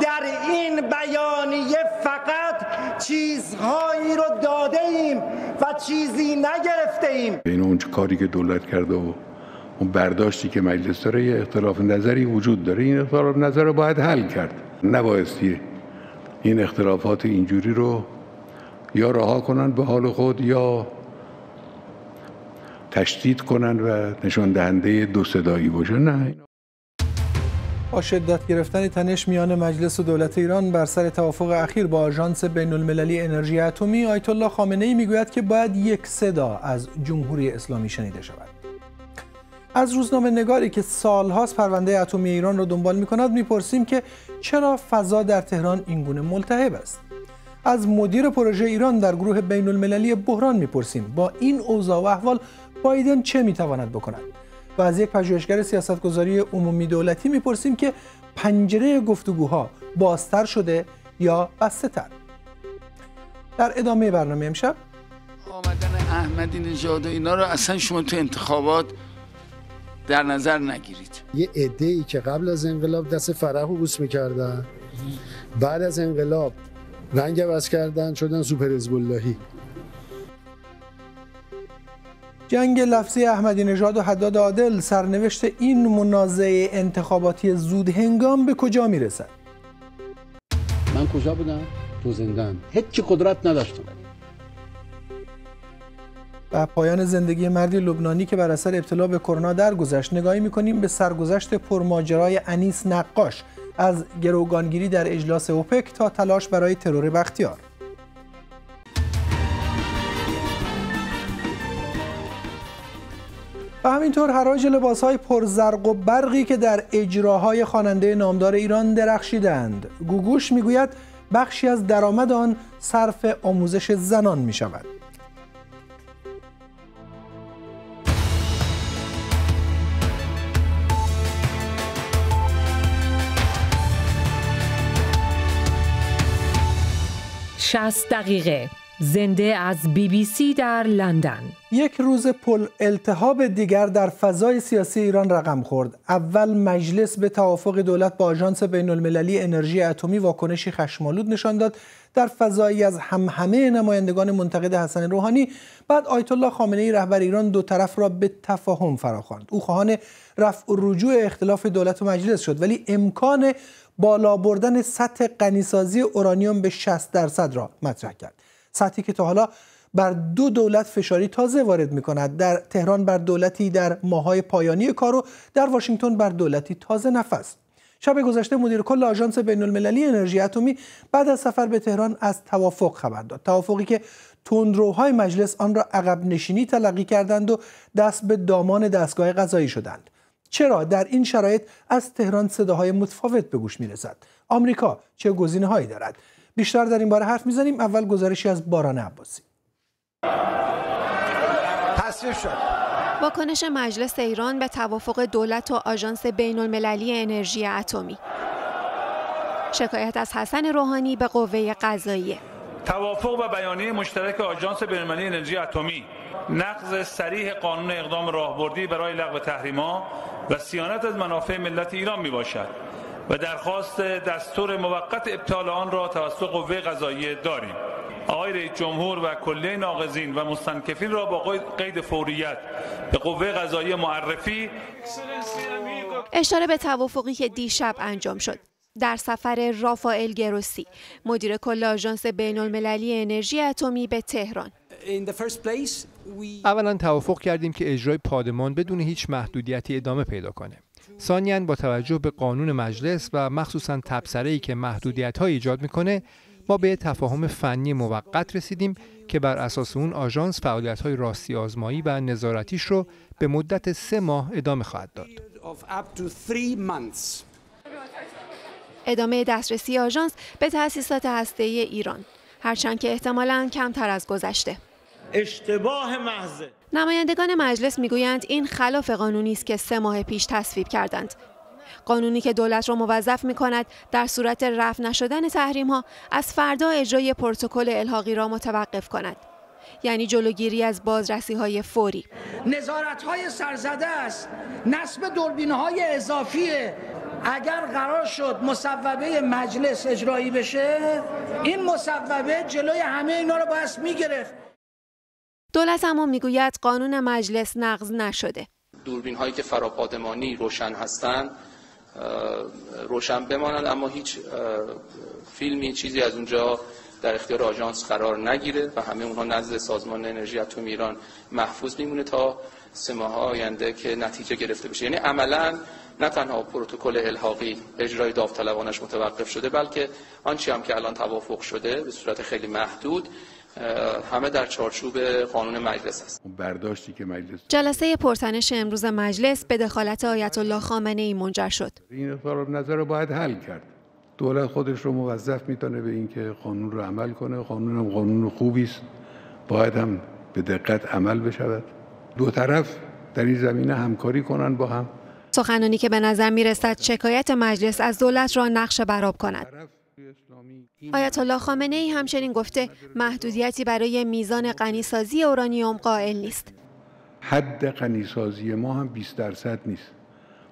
در این بیانیه فقط چیزهایی رو داده ایم و چیزی نگرفته ایم این اون کاری که دولت کرده و اون برداشتی که مجلس داره یه اختلاف نظری وجود داره. این اختلاف نظر رو باید حل کرد. نبایستی این اختلافات اینجوری رو یا رها کنن به حال خود یا تشدید کنن و نشان دهنده دو صدایی باشن نه با شدت گرفتن تنش میان مجلس و دولت ایران بر سر توافق اخیر با آژانس بین المللی انرژی اتمی آیت الله خامنه ای می‌گوید که باید یک صدا از جمهوری اسلامی شنیده شود. از روزنامه نگاری که سالهاست پرونده اتمی ایران را دنبال می کند می‌پرسیم که چرا فضا در تهران اینگونه ملتهب است؟ از مدیر پروژه ایران در گروه بین المللی بحران می‌پرسیم. با این اوضاع و احوال بایدن چه می‌تواند بکند؟ و از یک پژوهشگر سیاستگذاری عمومی دولتی می‌پرسیم که پنجره گفتگوها بازتر شده یا بسته تر در ادامه برنامه امشب. آمدن احمدی نژاد و اینا رو اصلا شما تو انتخابات در نظر نگیرید. یه عده ای که قبل از انقلاب دست فرح رو بوس می‌کردن بعد از انقلاب رنگ عوض کردن شدن سوپر جنگ لفظی احمدی نژاد و حداد عادل سرنوشت این منازعه انتخاباتی زود هنگام به کجا می‌رسد؟ من کجا بودم؟ تو زندان. هیچ قدرت نداشتم. و پایان زندگی مردی لبنانی که بر اثر ابتلا به کرونا درگذشت نگاهی می‌کنیم به سرگذشت پرماجرای انیس نقاش از گروگانگیری در اجلاس اوپک تا تلاش برای ترور بختیار. و همینطور حراج لباس های پرزرق و برقی که در اجراهای خواننده نامدار ایران درخشیدند. گوگوش می‌گوید بخشی از درآمد آن صرف آموزش زنان می شود شست دقیقه. زنده از بی بی سی در لندن. یک روز پل التهاب دیگر در فضای سیاسی ایران رقم خورد. اول مجلس به توافق دولت با آژانس بین المللی انرژی اتمی واکنشی خشمالود نشان داد. در فضایی از هم همه نمایندگان منتقد حسن روحانی بعد آیت الله خامنه ای رهبر ایران دو طرف را به تفاهم فراخواند. او خواهان رفع رجوع اختلاف دولت و مجلس شد ولی امکان بالا بردن سطح غنیسازی اورانیوم به 60 درصد را مطرح کرد. سطحی که تا حالا بر دو دولت فشاری تازه وارد می کند در تهران بر دولتی در ماهای پایانی کار و در واشنگتن بر دولتی تازه نفس. شب گذشته مدیر کل آژانس بین المللی انرژی اتمی بعد از سفر به تهران از توافق خبر داد. توافقی که تندروهای مجلس آن را عقب نشینی تلقی کردند و دست به دامان دستگاه قضایی شدند. چرا؟ در این شرایط از تهران صداهای متفاوت به گوش می‌رسد. آمریکا چه گزینه‌هایی دارد؟ بیشتر در این باره حرف می‌زنیم. اول گزارشی از باران عباسی. تصریح شد. واکنش مجلس ایران به توافق دولت و آژانس بین المللی انرژی اتمی. شکایت از حسن روحانی به قوه قضاییه. توافق و بیانیه مشترک آژانس بین المللی انرژی اتمی نقض سریح قانون اقدام راهبردی برای لغو تحریما و سیانت از منافع ملت ایران می باشد و درخواست دستور موقت ابطال آن را توسط قوه قضاییه داریم. آقای رئیس جمهور و کلیه ناقضین و مستنکفین را با قید فوریت به قوه قضاییه معرفی اشاره به توافقی که دیشب انجام شد. در سفر رافائل گروسی مدیر کل آژانس بین المللی انرژی اتمی به تهران. اولا توافق کردیم که اجرای پادمان بدون هیچ محدودیتی ادامه پیدا کنه. ثانیا با توجه به قانون مجلس و مخصوصا تبصره ای که محدودیت های ایجاد می‌کنه ما به تفاهم فنی موقت رسیدیم که بر اساس اون آژانس فعالیت های راستی آزمایی و نظارتیش رو به مدت سه ماه ادامه خواهد داد. ادامه دسترسی آژانس به تأسیسات هسته ایران هرچند که احتمالاً کمتر از گذشته. اشتباه محضه نمایندگان مجلس می‌گویند این خلاف قانونی است که سه ماه پیش تصویب کردند. قانونی که دولت را موظف می کند در صورت رفع نشدن تحریم ها از فردا اجرای پروتکل الحاقی را متوقف کند. یعنی جلوگیری از بازرسی های فوری. نظارت های سرزده است. نصب دوربین های اضافی. اگر قرار شد مصوبه مجلس اجرایی بشه این مصوبه جلوی همه اینا رو باید می‌گرفت. دولت اما می‌گوید قانون مجلس نقض نشده. دوربین هایی که فراپادمانی روشن هستند روشن بمانند اما هیچ فیلمی چیزی از اونجا در اختیار آژانس قرار نگیره و همه اونها نزد سازمان انرژی اتمی ایران محفوظ میمونه تا سه ماه آینده که نتیجه گرفته بشه. یعنی عملا نه تنها پروتکل الحاقی اجرای داوطلبانش متوقف شده بلکه آنچه هم که الان توافق شده به صورت خیلی محدود همه در چارچوب قانون مجلس است. برداشتی که مجلس جلسه پرتنش امروز مجلس به دخالت آیت الله خامنه ای منجر شد. این اظهار نظر رو باید حل کرد. دولت خودش رو موظف می‌تونه به اینکه قانون رو عمل کنه. قانون هم قانون خوبی است. باید هم به دقت عمل بشود. دو طرف در این زمینه همکاری کنن با هم. سخنانی که به نظر می رسد شکایت مجلس از دولت را نقش براب کند. آیت الله خامنه ای همچنین گفته محدودیتی برای میزان غنیسازی اورانیوم قائل نیست. حد غنیسازی ما هم 20 درصد نیست.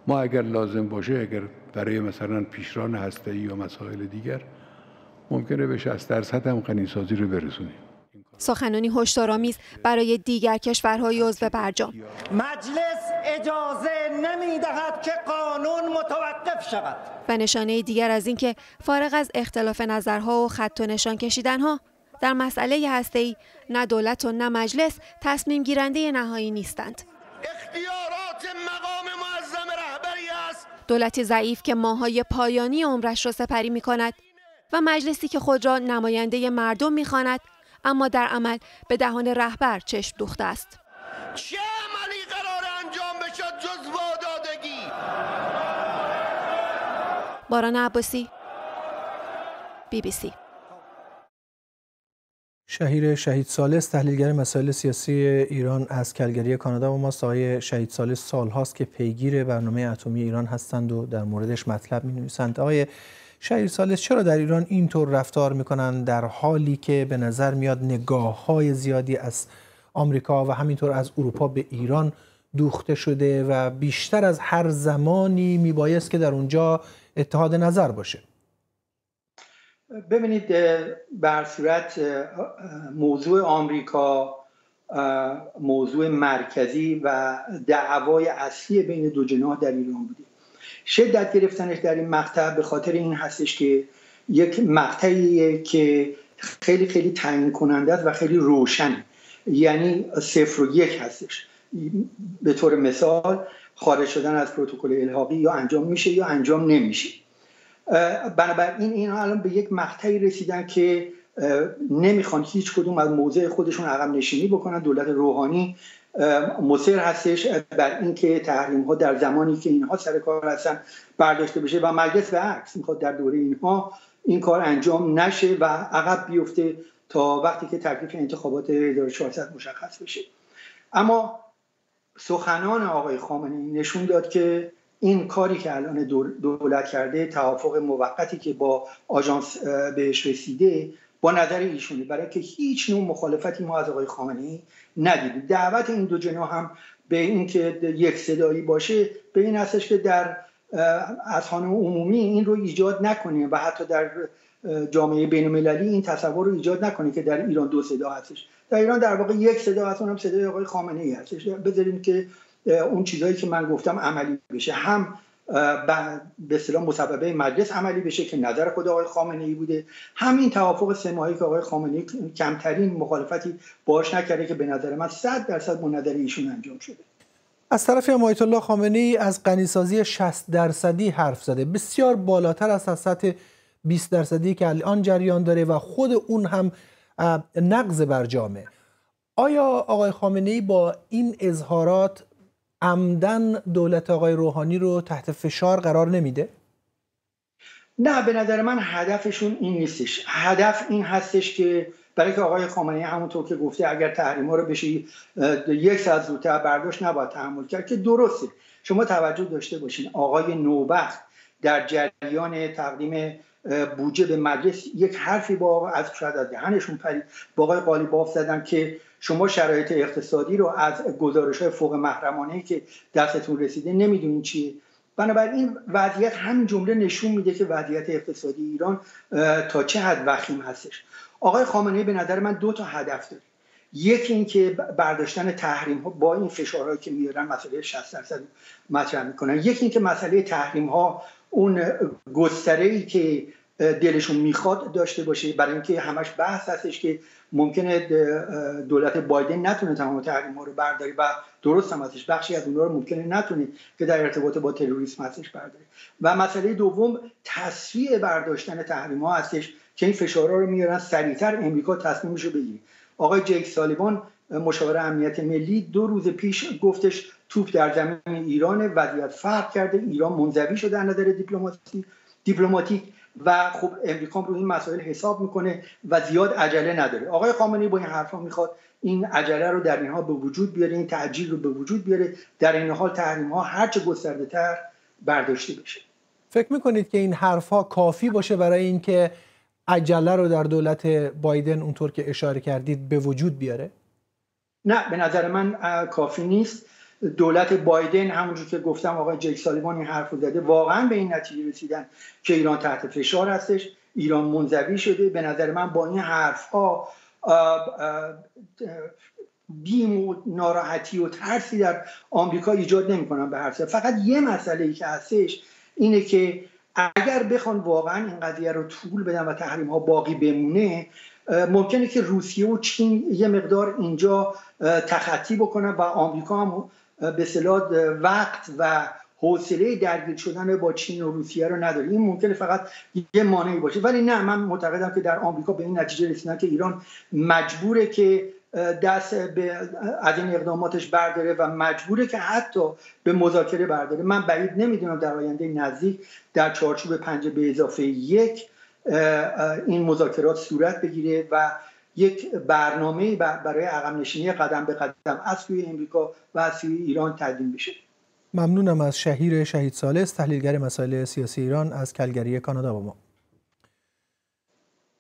ما اگر لازم باشه اگر برای مثلا پیشران هسته‌ای یا مسائل دیگر ممکنه به 60 درصد هم غنیسازی رو برسونیم. سخنانی هشدارآمیز برای دیگر کشورهای عضو برجام. مجلس اجازه نمی‌دهد که قانون متوقف شود. و نشانه دیگر از اینکه فارغ از اختلاف نظرها و خط و نشان کشیدنها در مسئله هسته‌ای نه دولت و نه مجلس تصمیم گیرنده نهایی نیستند. اختیارات مقام معظم رهبری است. دولتی ضعیف که ماهای پایانی عمرش را سپری می کند و مجلسی که خود را نماینده مردم می خاند اما در عمل به دهان رهبر چشم دوخته است. چه عملی قرار انجام بشد جز وادادگی؟ باران عباسی بی بی سی. شهیر شهید سالس تحلیلگر مسائل سیاسی ایران از کلگری کانادا و ماست. آقای شهید سالس سالهاست که پیگیر برنامه اتمی ایران هستند و در موردش مطلب می نویسند آقای شهیر سالس چرا در ایران اینطور رفتار می‌کنن در حالی که به نظر میاد نگاه های زیادی از آمریکا و همینطور از اروپا به ایران دوخته شده و بیشتر از هر زمانی میبایست که در اونجا اتحاد نظر باشه؟ ببینید بر صورت موضوع آمریکا موضوع مرکزی و دعوای اصلی بین دو جناح در ایران بوده. شدت گرفتنش در این مقطع به خاطر این هستش که یک مقطعیه که خیلی خیلی تعیین کننده است و خیلی روشن. یعنی صفر و یک هستش. به طور مثال خارج شدن از پروتکل الحاقی یا انجام میشه یا انجام نمیشه. بنابراین اینها الان به یک مقطعی رسیدن که نمی‌خوان هیچ کدوم از موضع خودشون عقب نشینی بکنن. دولت روحانی مصر هستش بر اینکه تحریم ها در زمانی که اینها سر کار هستن برداشته بشه و مجلس به عکس می‌خواد در دوره اینها این کار انجام نشه و عقب بیفته تا وقتی که تکلیف انتخابات 1400 مشخص بشه. اما سخنان آقای خامنه‌ای نشون داد که این کاری که الان دولت کرده توافق موقتی که با آژانس بهش رسیده با نظر ایشونه برای که هیچ نوع مخالفتی ما از آقای خامنه‌ای ندیدیم. دعوت این دو جناح هم به اینکه یک صدایی باشه به این هستش که در اذهان عمومی این رو ایجاد نکنیم و حتی در جامعه بین المللی این تصور رو ایجاد نکنیم که در ایران دو صدا هستش. در ایران در واقع یک صدا هست اونم صدای آقای خامنه ای هستش. بذاریم که اون چیزهایی که من گفتم عملی بشه. هم به اصطلاح مصوبه مجلس عملی بشه که نظر خود آقای خامنه ای بوده. همین توافق سه که آقای خامنه ای کمترین مخالفتی باش نکرده که به نظر من 100 درصد با نظر ایشون انجام شده. از طرف آیت الله خامنه ای از غنیسازی 60 درصدی حرف زده. بسیار بالاتر از سطح 20 درصدی که الان جریان داره و خود اون هم نقض بر جامعه. آیا آقای خامنه ای با این اظهارات عمدن دولت آقای روحانی رو تحت فشار قرار نمیده؟ نه به نظر من هدفشون این نیستش هدف این هستش که برای که آقای خامنه‌ای همونطور که گفته اگر تحریم ها رو بشه یک ساعت زودتر برداشت نباید تحمل کرد که درسته شما توجه داشته باشین آقای نوبخت در جریان تقدیم بودجه به مجلس یک حرفی با از شاید از دهنشون پرید با آقای قالیباف زدن که شما شرایط اقتصادی رو از گزارش های فوق محرمانه که دستتون رسیده نمی‌دونین چیه. بنابراین وضعیت همین جمله نشون میده که وضعیت اقتصادی ایران تا چه حد وخیم هستش. آقای خامنه‌ای به نظر من دو تا هدف داره. یکی اینکه برداشتن تحریم با این فشارهایی که میارن مسئله 60 درصد مطرح می‌کنن. یکی اینکه مسئله تحریم ها اون گستره ای که دلشون می‌خواد داشته باشه برای اینکه همش بحث هستش که ممکنه دولت بایدن نتونه تمام تحریم ها رو برداری و درست هم هستش بخشی از اونها رو ممکنه نتونه که در ارتباط با تروریسم هستش برداری. و مسئله دوم تسریع برداشتن تحریم ها هستش که این فشارها رو میارن سریعتر امریکا تصمیمش رو بگیره. آقای جیک سالیوان مشاور امنیت ملی دو روز پیش گفتش توپ در زمین ایران وضعیت فرق کرده ایران منزوی شده از نظر دیپلماسی. دیپلماتیک و خب امریکا رو این مسائل حساب می‌کنه و زیاد عجله نداره. آقای خامنه‌ای با این حرفا می‌خواد این عجله رو در اینها به وجود بیاره این تعجیل رو به وجود بیاره در این حال تحریم ها هرچه گسترده تر برداشته بشه. فکر می‌کنید که این حرفها کافی باشه برای اینکه عجله رو در دولت بایدن اونطور که اشاره کردید به وجود بیاره؟ نه به نظر من کافی نیست. دولت بایدن همونجور که گفتم آقای جیک سالیوان این حرف رو زده واقعا به این نتیجه رسیدن که ایران تحت فشار هستش. ایران منزوی شده. به نظر من با این حرف ها بیم و ناراحتی و ترسی در آمریکا ایجاد نمی‌کنن به حرف فقط یه مسئله ای که هستش اینه که اگر بخوان واقعا این قضیه رو طول بدن و تحریم ها باقی بمونه ممکنه که روسیه و چین یه مقدار اینجا تخطی بکنن و آمریکا هم به صلاح وقت و حوصله درگیر شدن با چین و روسیه رو نداره. این ممکنه فقط یه مانعی باشه. ولی نه من معتقدم که در آمریکا به این نتیجه رسیدن که ایران مجبوره که دست به از این اقداماتش برداره و مجبوره که حتی به مذاکره برداره. من بعید نمی‌دونم در آینده نزدیک در چارچوب پنج به اضافه یک این مذاکرات صورت بگیره و یک برنامه برای عقب نشینی قدم به قدم از سوی امریکا و از سوی ایران تدوین بشه. ممنونم از شهیر شهید سالس تحلیلگر مسائل سیاسی ایران از کلگری کانادا با ما.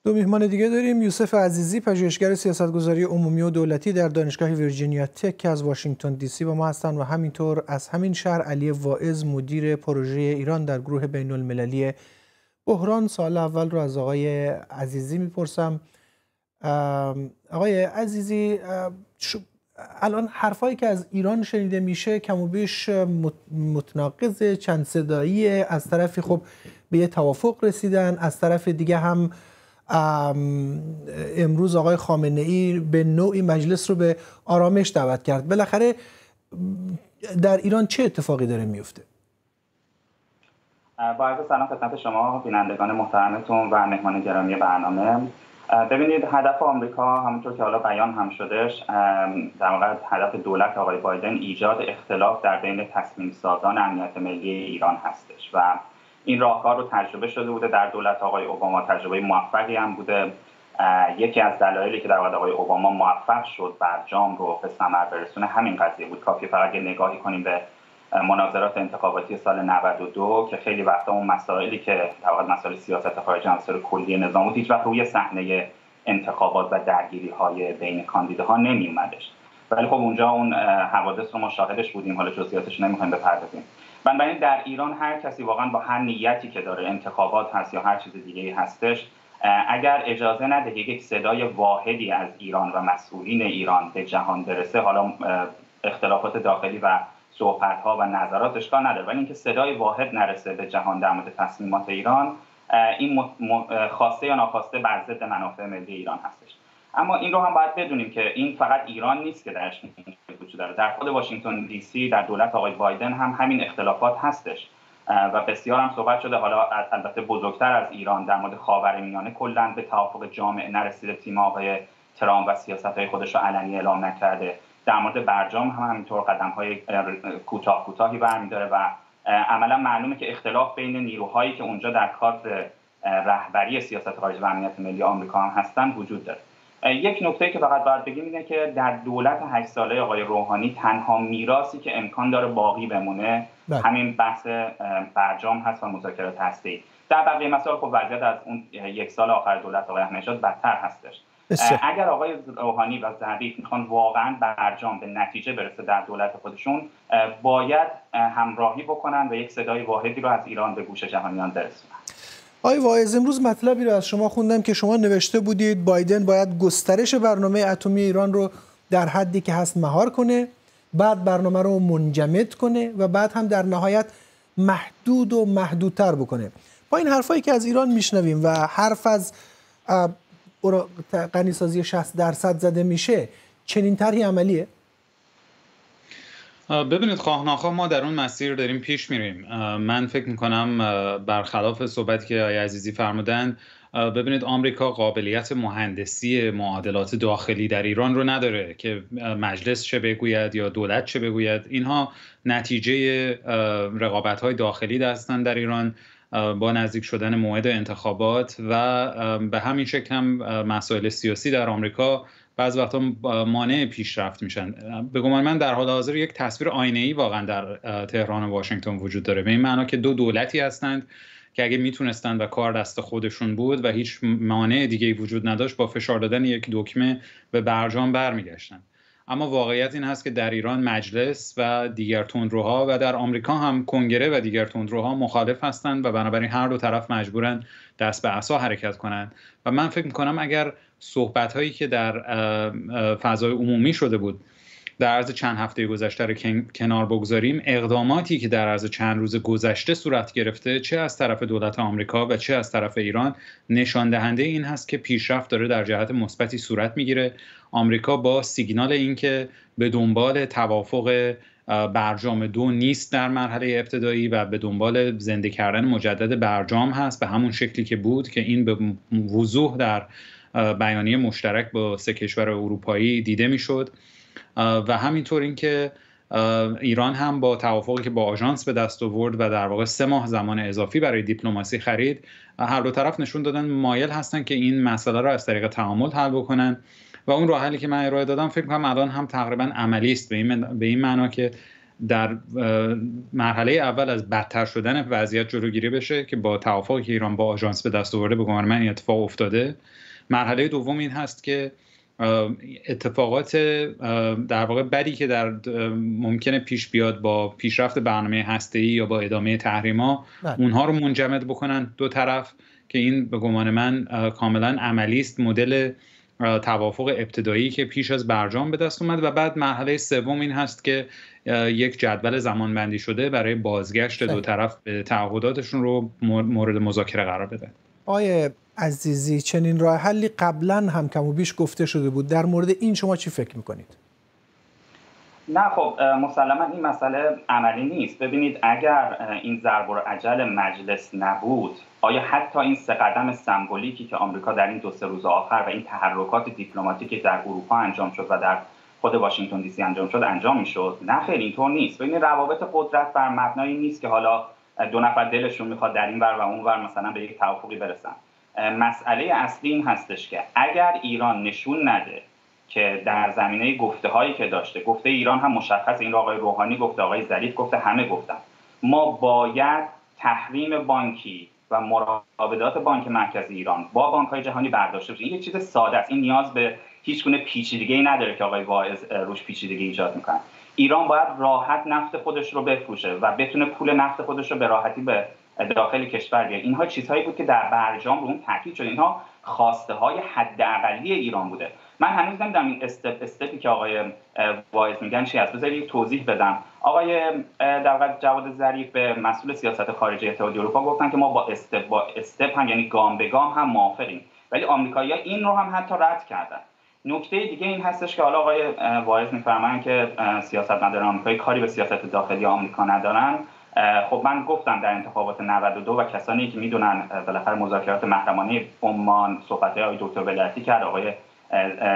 دو میهمان دیگه داریم یوسف عزیزی پژوهشگر سیاستگذاری عمومی و دولتی در دانشگاه ویرجینیا تک از واشنگتن دی سی با ما هستند و همینطور از همین شهر علی واعظ مدیر پروژه ایران در گروه بین المللی بحران سال اول رو از آقای عزیزی می‌پرسم. آقای عزیزی الان حرفایی که از ایران شنیده میشه کم و بیش متناقض چند صدایی از طرفی خب به یه توافق رسیدن. از طرف دیگه هم امروز آقای خامنه ای به نوعی مجلس رو به آرامش دعوت کرد. بالاخره در ایران چه اتفاقی داره میفته؟ با عرض سلام خدمت شما بینندگان محترمتون و مهمان گرامی برنامه. ببینید هدف آمریکا همونطور که حالا بیان هم شدش در واقع هدف دولت آقای بایدن ایجاد اختلاف در بین تصمیم سازان امنیت ملی ایران هستش و این راهکار رو تجربه شده بوده در دولت آقای اوباما. تجربه موفقی هم بوده. یکی از دلایلی که در واقع آقای اوباما موفق شد برجام رو به ثمر برسونه همین قضیه بود. کافی فقط یه نگاهی کنیم به مناظرات انتخاباتی سال 92 که خیلی وقتا اون مسائلی که در مسائل سیاست خارجی مسائل کلی نظام بود هیچ وقت روی صحنه انتخابات و درگیری های بین کاندیداها نمی اومدش ولی خب اونجا اون حوادث رو ما شاهدش بودیم. حالا جزئیاتش نمی‌خوایم بپردازیم. بنابراین در ایران هر کسی واقعا با هر نیتی که داره انتخابات هست یا هر چیز دیگه هستش اگر اجازه نده یک صدای واحدی از ایران و مسئولین ایران به جهان برسه حالا اختلافات داخلی و صحبت ها و نظرات اشکال نداره. ولی اینکه صدای واحد نرسه به جهان در مورد تصمیمات ایران این خواسته یا ناخواسته بر ضد منافع ملی ایران هستش. اما این رو هم باید بدونیم که این فقط ایران نیست که درش وجود داره. در خود واشنگتن دی سی در دولت آقای بایدن هم همین اختلافات هستش. و بسیار هم صحبت شده. حالا البته بزرگتر از ایران در مورد خاورمیانه کلا به توافق جامع نرسیده تیم آقای ترامپ و سیاست های خودش رو علنی اعلام نکرده. در مورد برجام هم همینطور قدم های کوتاه کوتاهی برمیداره و عملا معلومه که اختلاف بین نیروهایی که اونجا در کادر رهبری سیاست خارجی و امنیت ملی آمریکا هم هستن وجود داره. یک نکته که فقط باید بگیم اینه که در دولت هشت ساله آقای روحانی تنها میراثی که امکان داره باقی بمونه بله. همین بحث برجام هست و مذاکرات هستی در بقیه مسائل خب وضعیت از اون یک سال آخر دولت آقای احمدی بدتر هستش. اگر آقای روحانی و ظریف می‌خوان واقعا برجام به نتیجه برسه در دولت خودشون باید همراهی بکنن و یک صدای واحدی رو از ایران به گوش جهانیان برسونن. آقای واعظ امروز مطلبی رو از شما خوندم که شما نوشته بودید بایدن باید گسترش برنامه اتمی ایران رو در حدی که هست مهار کنه بعد برنامه رو منجمد کنه و بعد هم در نهایت محدود و محدودتر بکنه. با این حرفایی که از ایران میشنویم و حرف از غنیسازی 60 درصد زده میشه چنین طرحی عملیه ببینید خواه ما در اون مسیر داریم پیش میریم. من فکر می‌کنم برخلاف صحبتی که آقای عزیزی فرمودن ببینید آمریکا قابلیت مهندسی معادلات داخلی در ایران رو نداره که مجلس چه بگوید یا دولت چه بگوید. اینها نتیجه رقابت های داخلی هستند در ایران. با نزدیک شدن موعد انتخابات و به همین شکل هم مسائل سیاسی در آمریکا بعض وقتا مانع پیشرفت میشن. به گمان من در حال حاضر یک تصویر آینه ای واقعا در تهران و واشنگتن وجود داره. به این معنا که دو دولتی هستند که اگه می‌تونستند و کار دست خودشون بود و هیچ مانع دیگه وجود نداشت با فشار دادن یک دکمه به برجام برمیگشتن. اما واقعیت این هست که در ایران مجلس و دیگر تندروها و در آمریکا هم کنگره و دیگر تندروها مخالف هستند و بنابراین هر دو طرف مجبورن دست به عصا حرکت کنند. و من فکر می‌کنم اگر صحبت هایی که در فضای عمومی شده بود در عرض چند هفته گذشته رو کنار بگذاریم. اقداماتی که در عرض چند روز گذشته صورت گرفته چه از طرف دولت آمریکا و چه از طرف ایران نشان دهنده این هست که پیشرفت داره در جهت مثبتی صورت می‌گیره. آمریکا با سیگنال اینکه به دنبال توافق برجام دو نیست در مرحله ابتدایی و به دنبال زنده کردن مجدد برجام هست به همون شکلی که بود که این به وضوح در بیانیه مشترک با سه کشور اروپایی دیده می‌شد. و همینطور اینکه ایران هم با توافقی که با آژانس به دست آورد و در واقع سه ماه زمان اضافی برای دیپلماسی خرید هر دو طرف نشون دادن مایل هستن که این مسئله را از طریق تعامل حل بکنن. و اون راه حلی که من ارائه دادم فکر کنم الان هم تقریبا عملی است. به این معنا که در مرحله اول از بدتر شدن وضعیت جلوگیری بشه که با توافقی که ایران با آژانس به دست آورده به من این اتفاق افتاده. مرحله دوم این هست که اتفاقات در واقع بدی که در ممکنه پیش بیاد با پیشرفت برنامه هسته‌ای یا با ادامه تحریما بله. اونها رو منجمد بکنن دو طرف که این به گمان من کاملا عملی است. مدل توافق ابتدایی که پیش از برجام به دست اومد و بعد مرحله سوم این هست که یک جدول زمان بندی شده برای بازگشت دو طرف به تعهداتشون رو مورد مذاکره قرار بده. آیه عزیزی چنین راه حلی قبلا هم کم و بیش گفته شده بود. در مورد این شما چی فکر می‌کنید؟ نه خب مسلما این مسئله عملی نیست. ببینید اگر این ضرب عجل مجلس نبود آیا حتی این سه قدم سمبولیکی که آمریکا در این دو سه روز آخر و این تحرکات دیپلماتیکی در اروپا انجام شد و در خود واشنگتن دی سی انجام شد انجام می‌شد نه خیلی اینطور نیست. ببینید روابط قدرت بر مبنایی نیست که حالا دو نفر دلشون می‌خواد در این ور و اون ور مثلا به یک توافقی برسن. مسئله اصلی این هستش که اگر ایران نشون نده که در زمینه گفته هایی که داشته گفته ایران هم مشخص این آقای روحانی گفته آقای ظریف گفته همه گفتن. ما باید تحریم بانکی و مراودات بانک مرکزی ایران با بانک های جهانی برداشته بشه. این یه چیز ساده است. این نیاز به هیچ گونه پیچیدگی نداره که آقای واعظ روش پیچیدگی ایجاد می‌کنه. ایران باید راحت نفت خودش رو بفروشه و بتونه پول نفت خودش رو به راحتی به داخل کشور بیاد. اینها چیزهایی بود که در برجام رو اون تاکید شد. اینها خواسته های حداقلی ایران بوده. من هنوز نمی‌دونم این استپ استپی که آقای وایز میگن چی هست. بذارید توضیح بدم. آقای در جواد ظریف به مسئول سیاست خارجی اتحادیه اروپا گفتن که ما با استپ با استپ هم یعنی گام به گام هم موافقیم. ولی آمریکایی‌ها این رو هم حتی رد کردن. نکته دیگه این هستش که حالا آقای وایز میفرمایند که سیاست مداران آمریکایی کاری به سیاست داخلی آمریکا ندارن. خب من گفتم در انتخابات 92 و کسانی که می‌دونن بالاخره مذاکرات محرمانه عمان صحبت های دکتر ولایتی کرد آقای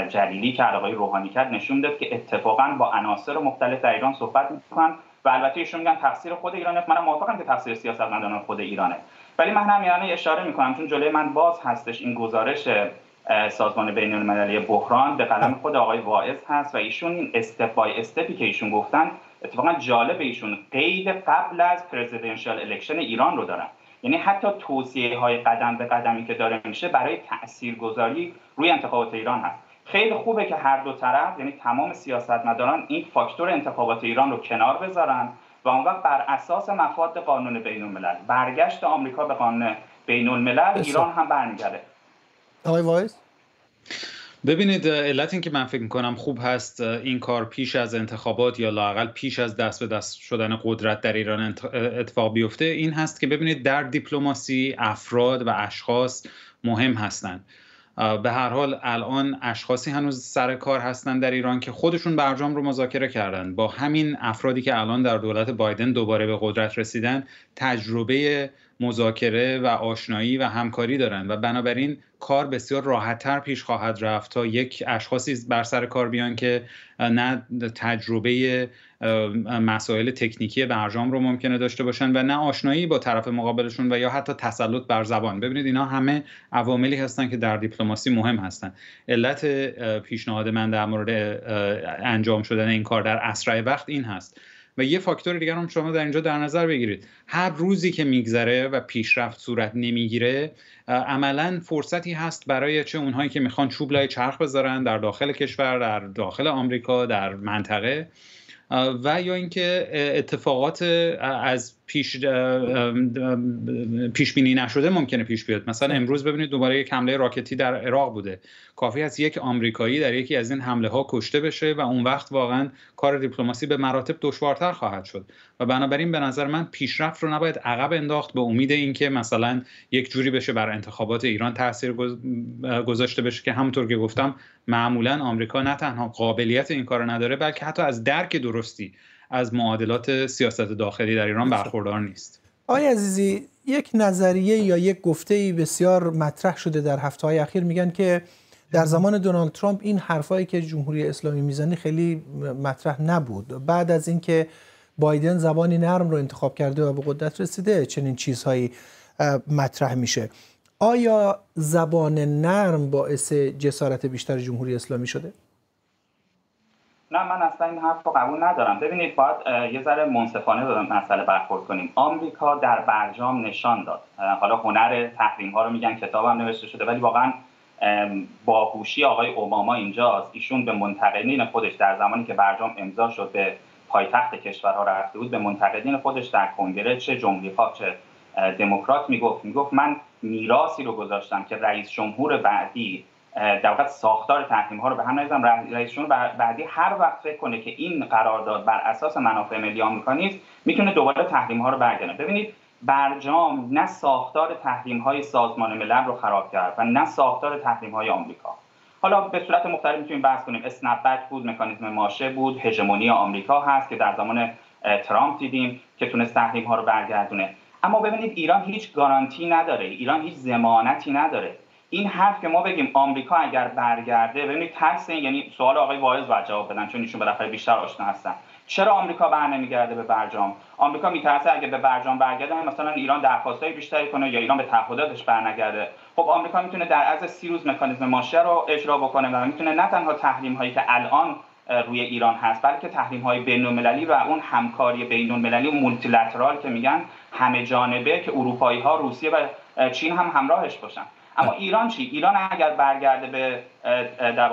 جلیلی کرد آقای روحانی کرد نشون داد که اتفاقا با عناصر مختلف در ایران صحبت می‌کنن و البته ایشون میگن تقصیر خود ایرانه. من موافقم که تقصیر سیاست مداران خود ایرانه. ولی من همیانه اشاره می‌کنم چون جلوی من باز هستش این گزارش سازمان بین المللی بحران به قلم خود آقای واعظ هست و ایشون این استپ بای استپی که ایشون گفتن اتفاقا جالب ایشون قید قبل از پرزیدنشال الکشن ایران رو دارن. یعنی حتی توصیه های قدم به قدمی که داره میشه برای تاثیرگذاری روی انتخابات ایران هست. خیلی خوبه که هر دو طرف یعنی تمام سیاستمداران این فاکتور انتخابات ایران رو کنار بذارن و اون وقت بر اساس مفاد قانون بین الملل برگشت آمریکا به قانون بین الملل ایران هم برمیگرده. آقای وایس؟ ببینید علت این که من فکر می‌کنم خوب هست این کار پیش از انتخابات یا لاقل پیش از دست به دست شدن قدرت در ایران اتفاق بیفته این هست که ببینید در دیپلماسی افراد و اشخاص مهم هستند به هر حال الان اشخاصی هنوز سر کار هستن در ایران که خودشون برجام رو مذاکره کردن. با همین افرادی که الان در دولت بایدن دوباره به قدرت رسیدن تجربه مذاکره و آشنایی و همکاری دارن و بنابراین کار بسیار راحتتر پیش خواهد رفت تا یک اشخاصی بر سر کار بیان که نه تجربه مسائل تکنیکی برجام رو ممکنه داشته باشن و نه آشنایی با طرف مقابلشون و یا حتی تسلط بر زبان. ببینید اینا همه عواملی هستن که در دیپلماسی مهم هستن. علت پیشنهاد من در مورد انجام شدن این کار در اسرع وقت این هست. و یه فاکتور دیگر هم شما در اینجا در نظر بگیرید. هر روزی که میگذره و پیشرفت صورت نمی‌گیره عملا فرصتی هست برای چه اونهایی که می‌خوان چوب لای چرخ بذارن در داخل کشور در داخل آمریکا در منطقه. و یا اینکه اتفاقات از پیش پیش بینی نشده ممکنه پیش بیاد. مثلا امروز ببینید دوباره یک حمله راکتی در عراق بوده. کافی است یک آمریکایی در یکی از این حمله ها کشته بشه و اون وقت واقعا کار دیپلماسی به مراتب دشوارتر خواهد شد. و بنابراین به نظر من پیشرفت رو نباید عقب انداخت به امید اینکه مثلا یک جوری بشه بر انتخابات ایران تاثیر گذاشته بشه که همونطور که گفتم معمولا آمریکا نه تنها قابلیت این کار نداره بلکه حتی از درک درستی از معادلات سیاست داخلی در ایران برخوردار نیست. آقای عزیزی یک نظریه یا یک گفته بسیار مطرح شده در هفته های اخیر میگن که در زمان دونالد ترامپ این حرفایی که جمهوری اسلامی می‌زنه خیلی مطرح نبود. بعد از اینکه بایدن زبانی نرم رو انتخاب کرده و به قدرت رسیده چنین چیزهایی مطرح میشه. آیا زبان نرم باعث جسارت بیشتر جمهوری اسلامی شده؟ نه من اصلا این حرف رو قبول ندارم. ببینید باید یه ذره منصفانه به مسئله برخورد کنیم. آمریکا در برجام نشان داد. حالا هنر تحریم ها رو میگن کتابم نوشته شده ولی واقعا باهوشی آقای اوباما اینجاست. ایشون به منتقدین خودش در زمانی که برجام امضا شد به پایتخت کشورها رفته بود به منتقدین خودش در کنگره چه جمهوری چه دموکرات می‌گفت. می‌گفت من میراثی رو گذاشتم که رئیس جمهور بعدی در واقع ساختار تحریم ها رو به هم نریزم رئیس جمهور بعدی هر وقت فکر کنه که این قرارداد بر اساس منافع ملی آمریکا نیست می‌تونه دوباره تحریم ها رو برگردونه ببینید برجام نه ساختار تحریم های سازمان ملل رو خراب کرد و نه ساختار تحریم های آمریکا. حالا به صورت مختلف می‌تونیم بحث کنیم. اسنپ بود مکانیزم ماشه بود هژمونی آمریکا هست که در زمان ترامپ دیدیم که تونست تحریم ها رو برگردونه. اما ببینید ایران هیچ گارانتی نداره ایران هیچ ضمانتی نداره. این حرف که ما بگیم آمریکا اگر برگرده ببینید ترس یعنی سوال آقای واعظ باید جواب بدن چون ایشون بالاخره بیشتر آشنا هستن. چرا آمریکا بر نمیگرده به برجام؟ آمریکا میترسه اگه به برجام برگرده مثلا ایران درخواستای بیشتری کنه یا ایران به تعهداتش برنگرده. خب آمریکا می‌تونه در از سی روز مکانیزم ماشه رو اجرا بکنه و می‌تونه نه تنها تحریم هایی که الان روی ایران هست بلکه تحریم های بین المللی و اون همکاری بین المللی و مولتی که میگن همه جانبه که اروپایی ها روسیه و چین هم همراهش باشن. اما ایران چی؟ ایران اگر برگرده به در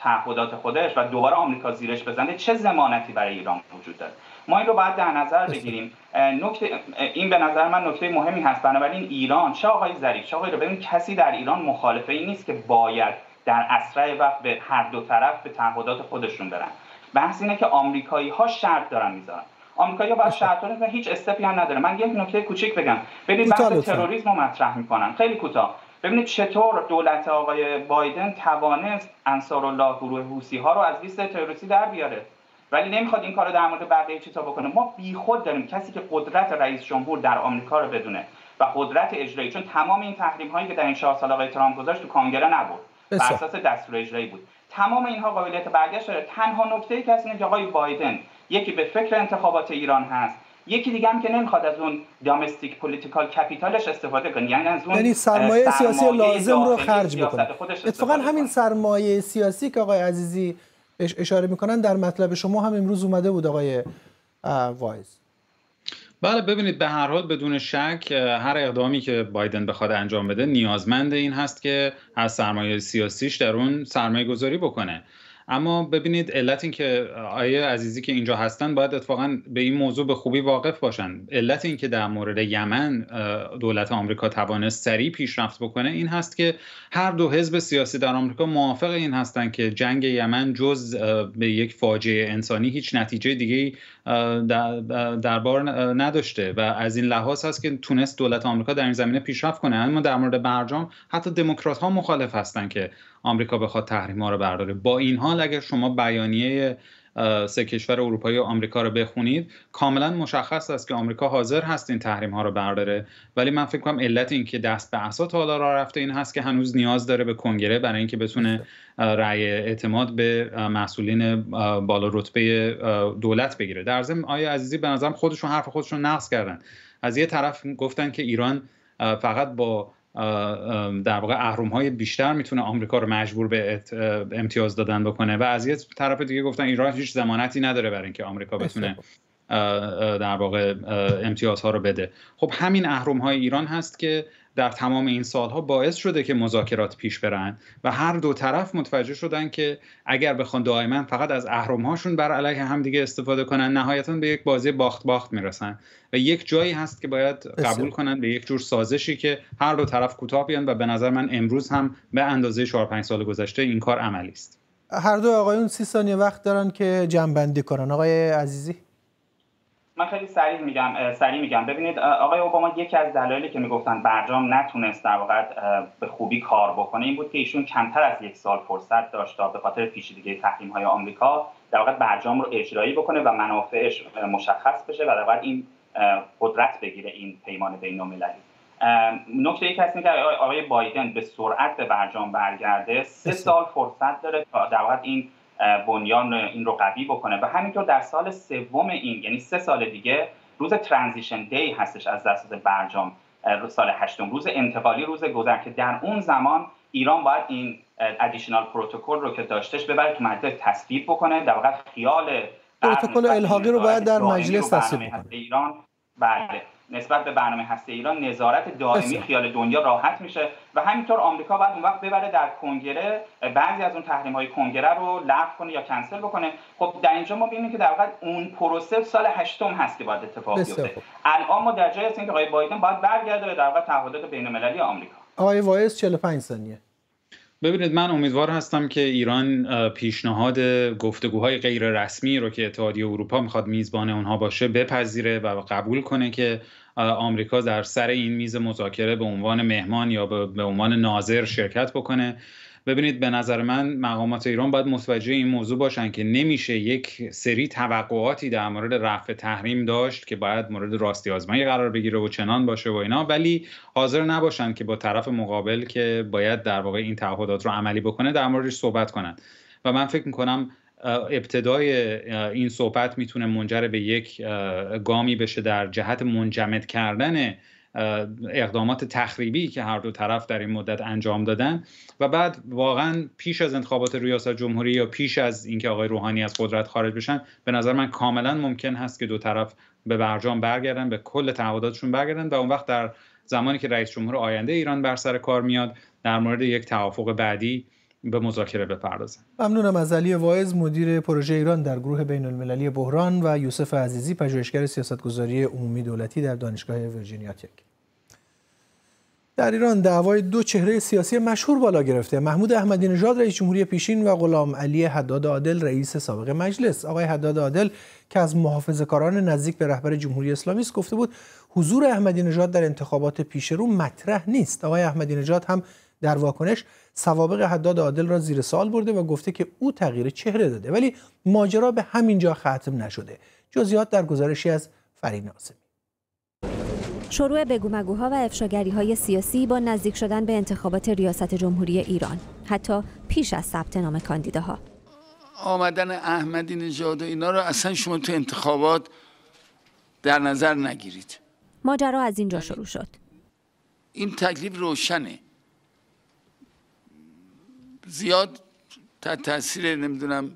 تعهدات خودش و دوباره آمریکا زیرش بزنه چه ضمانتی برای ایران وجود داره؟ ما این رو باید در نظر بگیریم. نکته این به نظر من نکته مهمی هست. بنابراین ایران چه آقای ظریف چه آقای ببین کسی در ایران مخالفه ای نیست که باید در اسرع وقت به هر دو طرف به تعهدات خودشون برن. بحث اینه که آمریکایی ها شرط دارن می‌ذارن. آمریکایی‌ها باید شرط و هیچ استپی هم نداره من یک نکته کوچیک بگم. ببین بحث تروریسم رو مطرح می‌کنن. خیلی کوتاه. ببینید چطور دولت آقای بایدن توانست انصار الله گروه حوسی ها رو از لیست تروریستی در بیاره. ولی نمی‌خواد این کارو در مورد بقیه چیزا بکنه. ما بیخود داریم کسی که قدرت رئیس جمهور در آمریکا رو بدونه و قدرت اجرایی. چون تمام این تحریم هایی که در این چهار سال آقای ترامپ گذاشت تو کانگره نبود. بر اساس دستور اجرایی بود. تمام اینها قابلیت برگشت داره. تنها نکته ای که که آقای بایدن یکی به فکر انتخابات ایران هست. یکی دیگه هم که نمی‌خواد از اون دامستیک پولیتیکال کپیتالش استفاده کنه. یعنی از اون یعنی سرمایه سیاسی لازم رو خرج بکنه. اتفاقا همین سرمایه سیاسی که آقای عزیزی اشاره می‌کنن در مطلب شما هم امروز اومده بود آقای وایز بله ببینید به هر حال بدون شک هر اقدامی که بایدن بخواد انجام بده نیازمند این هست که از سرمایه سیاسیش در اون سرمایه گذاری بکنه. اما ببینید علت این که آیه عزیزی که اینجا هستن باید اتفاقا به این موضوع به خوبی واقف باشن. علت این که در مورد یمن دولت آمریکا توانست سریع پیشرفت بکنه این هست که هر دو حزب سیاسی در آمریکا موافق این هستند که جنگ یمن جز به یک فاجعه انسانی هیچ نتیجه دیگه در بار نداشته و از این لحاظ هست که تونست دولت آمریکا در این زمینه پیشرفت کنه. اما در مورد برجام حتی دموکرات ها مخالف هستن که آمریکا بخواد تحریم ها رو برداره. با این حال اگر شما بیانیه سه کشور اروپایی و آمریکا رو بخونید کاملا مشخص است که آمریکا حاضر هست این تحریم ها رو برداره. ولی من فکر کنم علت این که دست به اسات حالا را رفته این هست که هنوز نیاز داره به کنگره برای اینکه بتونه رأی اعتماد به مسئولین بالا رتبه دولت بگیره. در ضمن آیا عزیزی به نظرم خودشون حرف خودشون نقص کردن. از یه طرف گفتن که ایران فقط با در واقع اهرم های بیشتر می‌تونه آمریکا رو مجبور به امتیاز دادن بکنه. و از یه طرف دیگه گفتن ایران هیچ زمانتی نداره برای اینکه آمریکا بتونه در واقع امتیازها رو بده. خب همین اهرم های ایران هست که در تمام این سالها باعث شده که مذاکرات پیش برن و هر دو طرف متوجه شدن که اگر بخوان دائما فقط از اهرم هاشون بر علیه هم دیگه استفاده کنن نهایتا به یک بازی باخت باخت می‌رسن. و یک جایی هست که باید قبول کنن به یک جور سازشی که هر دو طرف کوتاه بیان و به نظر من امروز هم به اندازه 4 5 سال گذشته این کار عملی است. هر دو آقایون سی ثانیه وقت دارن که جنبندی کنن. آقای عزیزی؟ من خیلی سریع میگم سریع میگم. ببینید آقای اوباما یکی از دلایلی که می‌گفتن برجام نتونست در واقع به خوبی کار بکنه این بود که ایشون کمتر از یک سال فرصت داشت تا به خاطر پیچیدگی تحریم های آمریکا در واقع برجام رو اجرایی بکنه و منافعش مشخص بشه و در واقع این قدرت بگیره این پیمان بین المللی نکته ای هست که آقای بایدن به سرعت به برجام برگرده سه سال فرصت داره تا در واقع این بنیان این رو قوی بکنه. و همینطور در سال سوم این یعنی سه سال دیگه روز ترانزیشن دی هستش از دست برجام. سال هشتم. روز انتقالی روز گذر که در اون زمان ایران باید این ادیشنال پروتکل رو که داشتش ببره تو مجلس تصویب بکنه. در واقع خیال پروتکل الحاقی رو باید در مجلس تصویب کنه ایران. بله. نسبت به برنامه هسته ایران نظارت دائمی خیال دنیا راحت میشه و همینطور آمریکا باید اون وقت ببره در کنگره بعضی از اون تحریم های کنگره رو لغو کنه یا کنسل بکنه. خب در اینجا ما ببینیم که در واقع اون پروسه سال هشتم هست که باید اتفاق بیفته. الان ما در جای هستیم که آقای بایدن باید برگرده به در واقع تعهدات بین‌المللی آمریکا. آقای واعظ 45 ثانیه. ببینید من امیدوار هستم که ایران پیشنهاد گفتگوهای غیر رسمی رو که اتحادیه اروپا می‌خواد میزبان اونها باشه بپذیره و قبول کنه که آمریکا در سر این میز مذاکره به عنوان مهمان یا به عنوان ناظر شرکت بکنه. ببینید به نظر من مقامات ایران باید متوجه این موضوع باشن که نمیشه یک سری توقعاتی در مورد رفع تحریم داشت که باید مورد راستی آزمایی قرار بگیره و چنان باشه و اینا. ولی حاضر نباشن که با طرف مقابل که باید در واقع این تعهدات رو عملی بکنه در موردش صحبت کنن. و من فکر می‌کنم ابتدای این صحبت می‌تونه منجر به یک گامی بشه در جهت منجمد کردن اقدامات تخریبی که هر دو طرف در این مدت انجام دادن و بعد واقعا پیش از انتخابات ریاست جمهوری یا پیش از اینکه آقای روحانی از قدرت خارج بشن به نظر من کاملا ممکن هست که دو طرف به برجام برگردن به کل تعهداتشون برگردن و اون وقت در زمانی که رئیس جمهور آینده ایران بر سر کار میاد در مورد یک توافق بعدی به مذاکره بپردازن. ممنونم از علی واعظ مدیر پروژه ایران در گروه بین المللی بحران و یوسف عزیزی پژوهشگر سیاستگذاری عمومی دولتی در دانشگاه ویرجینیا تک. در ایران دعوای دو چهره سیاسی مشهور بالا گرفته. محمود احمدی نژاد رئیس جمهوری پیشین و غلام علی حداد عادل رئیس سابق مجلس. آقای حداد عادل که از محافظه‌کاران نزدیک به رهبر جمهوری اسلامی است گفته بود حضور احمدی نژاد در انتخابات پیشرو مطرح نیست. آقای احمدی نژاد هم در واکنش سوابق حداد عادل را زیر سوال برده و گفته که او تغییر چهره داده. ولی ماجرا به همین جا ختم نشده. جزئیات در گزارشی از فرید ناظمی شروع بگومگوها و افشاگری های سیاسی با نزدیک شدن به انتخابات ریاست جمهوری ایران. حتی پیش از ثبت نام کاندیداها. آمدن احمدی نژاد و اینا رو اصلا شما تو انتخابات در نظر نگیرید. ماجرا از اینجا شروع شد. این تکلیف روشنه. زیاد تحت تاثیر نمی‌دونم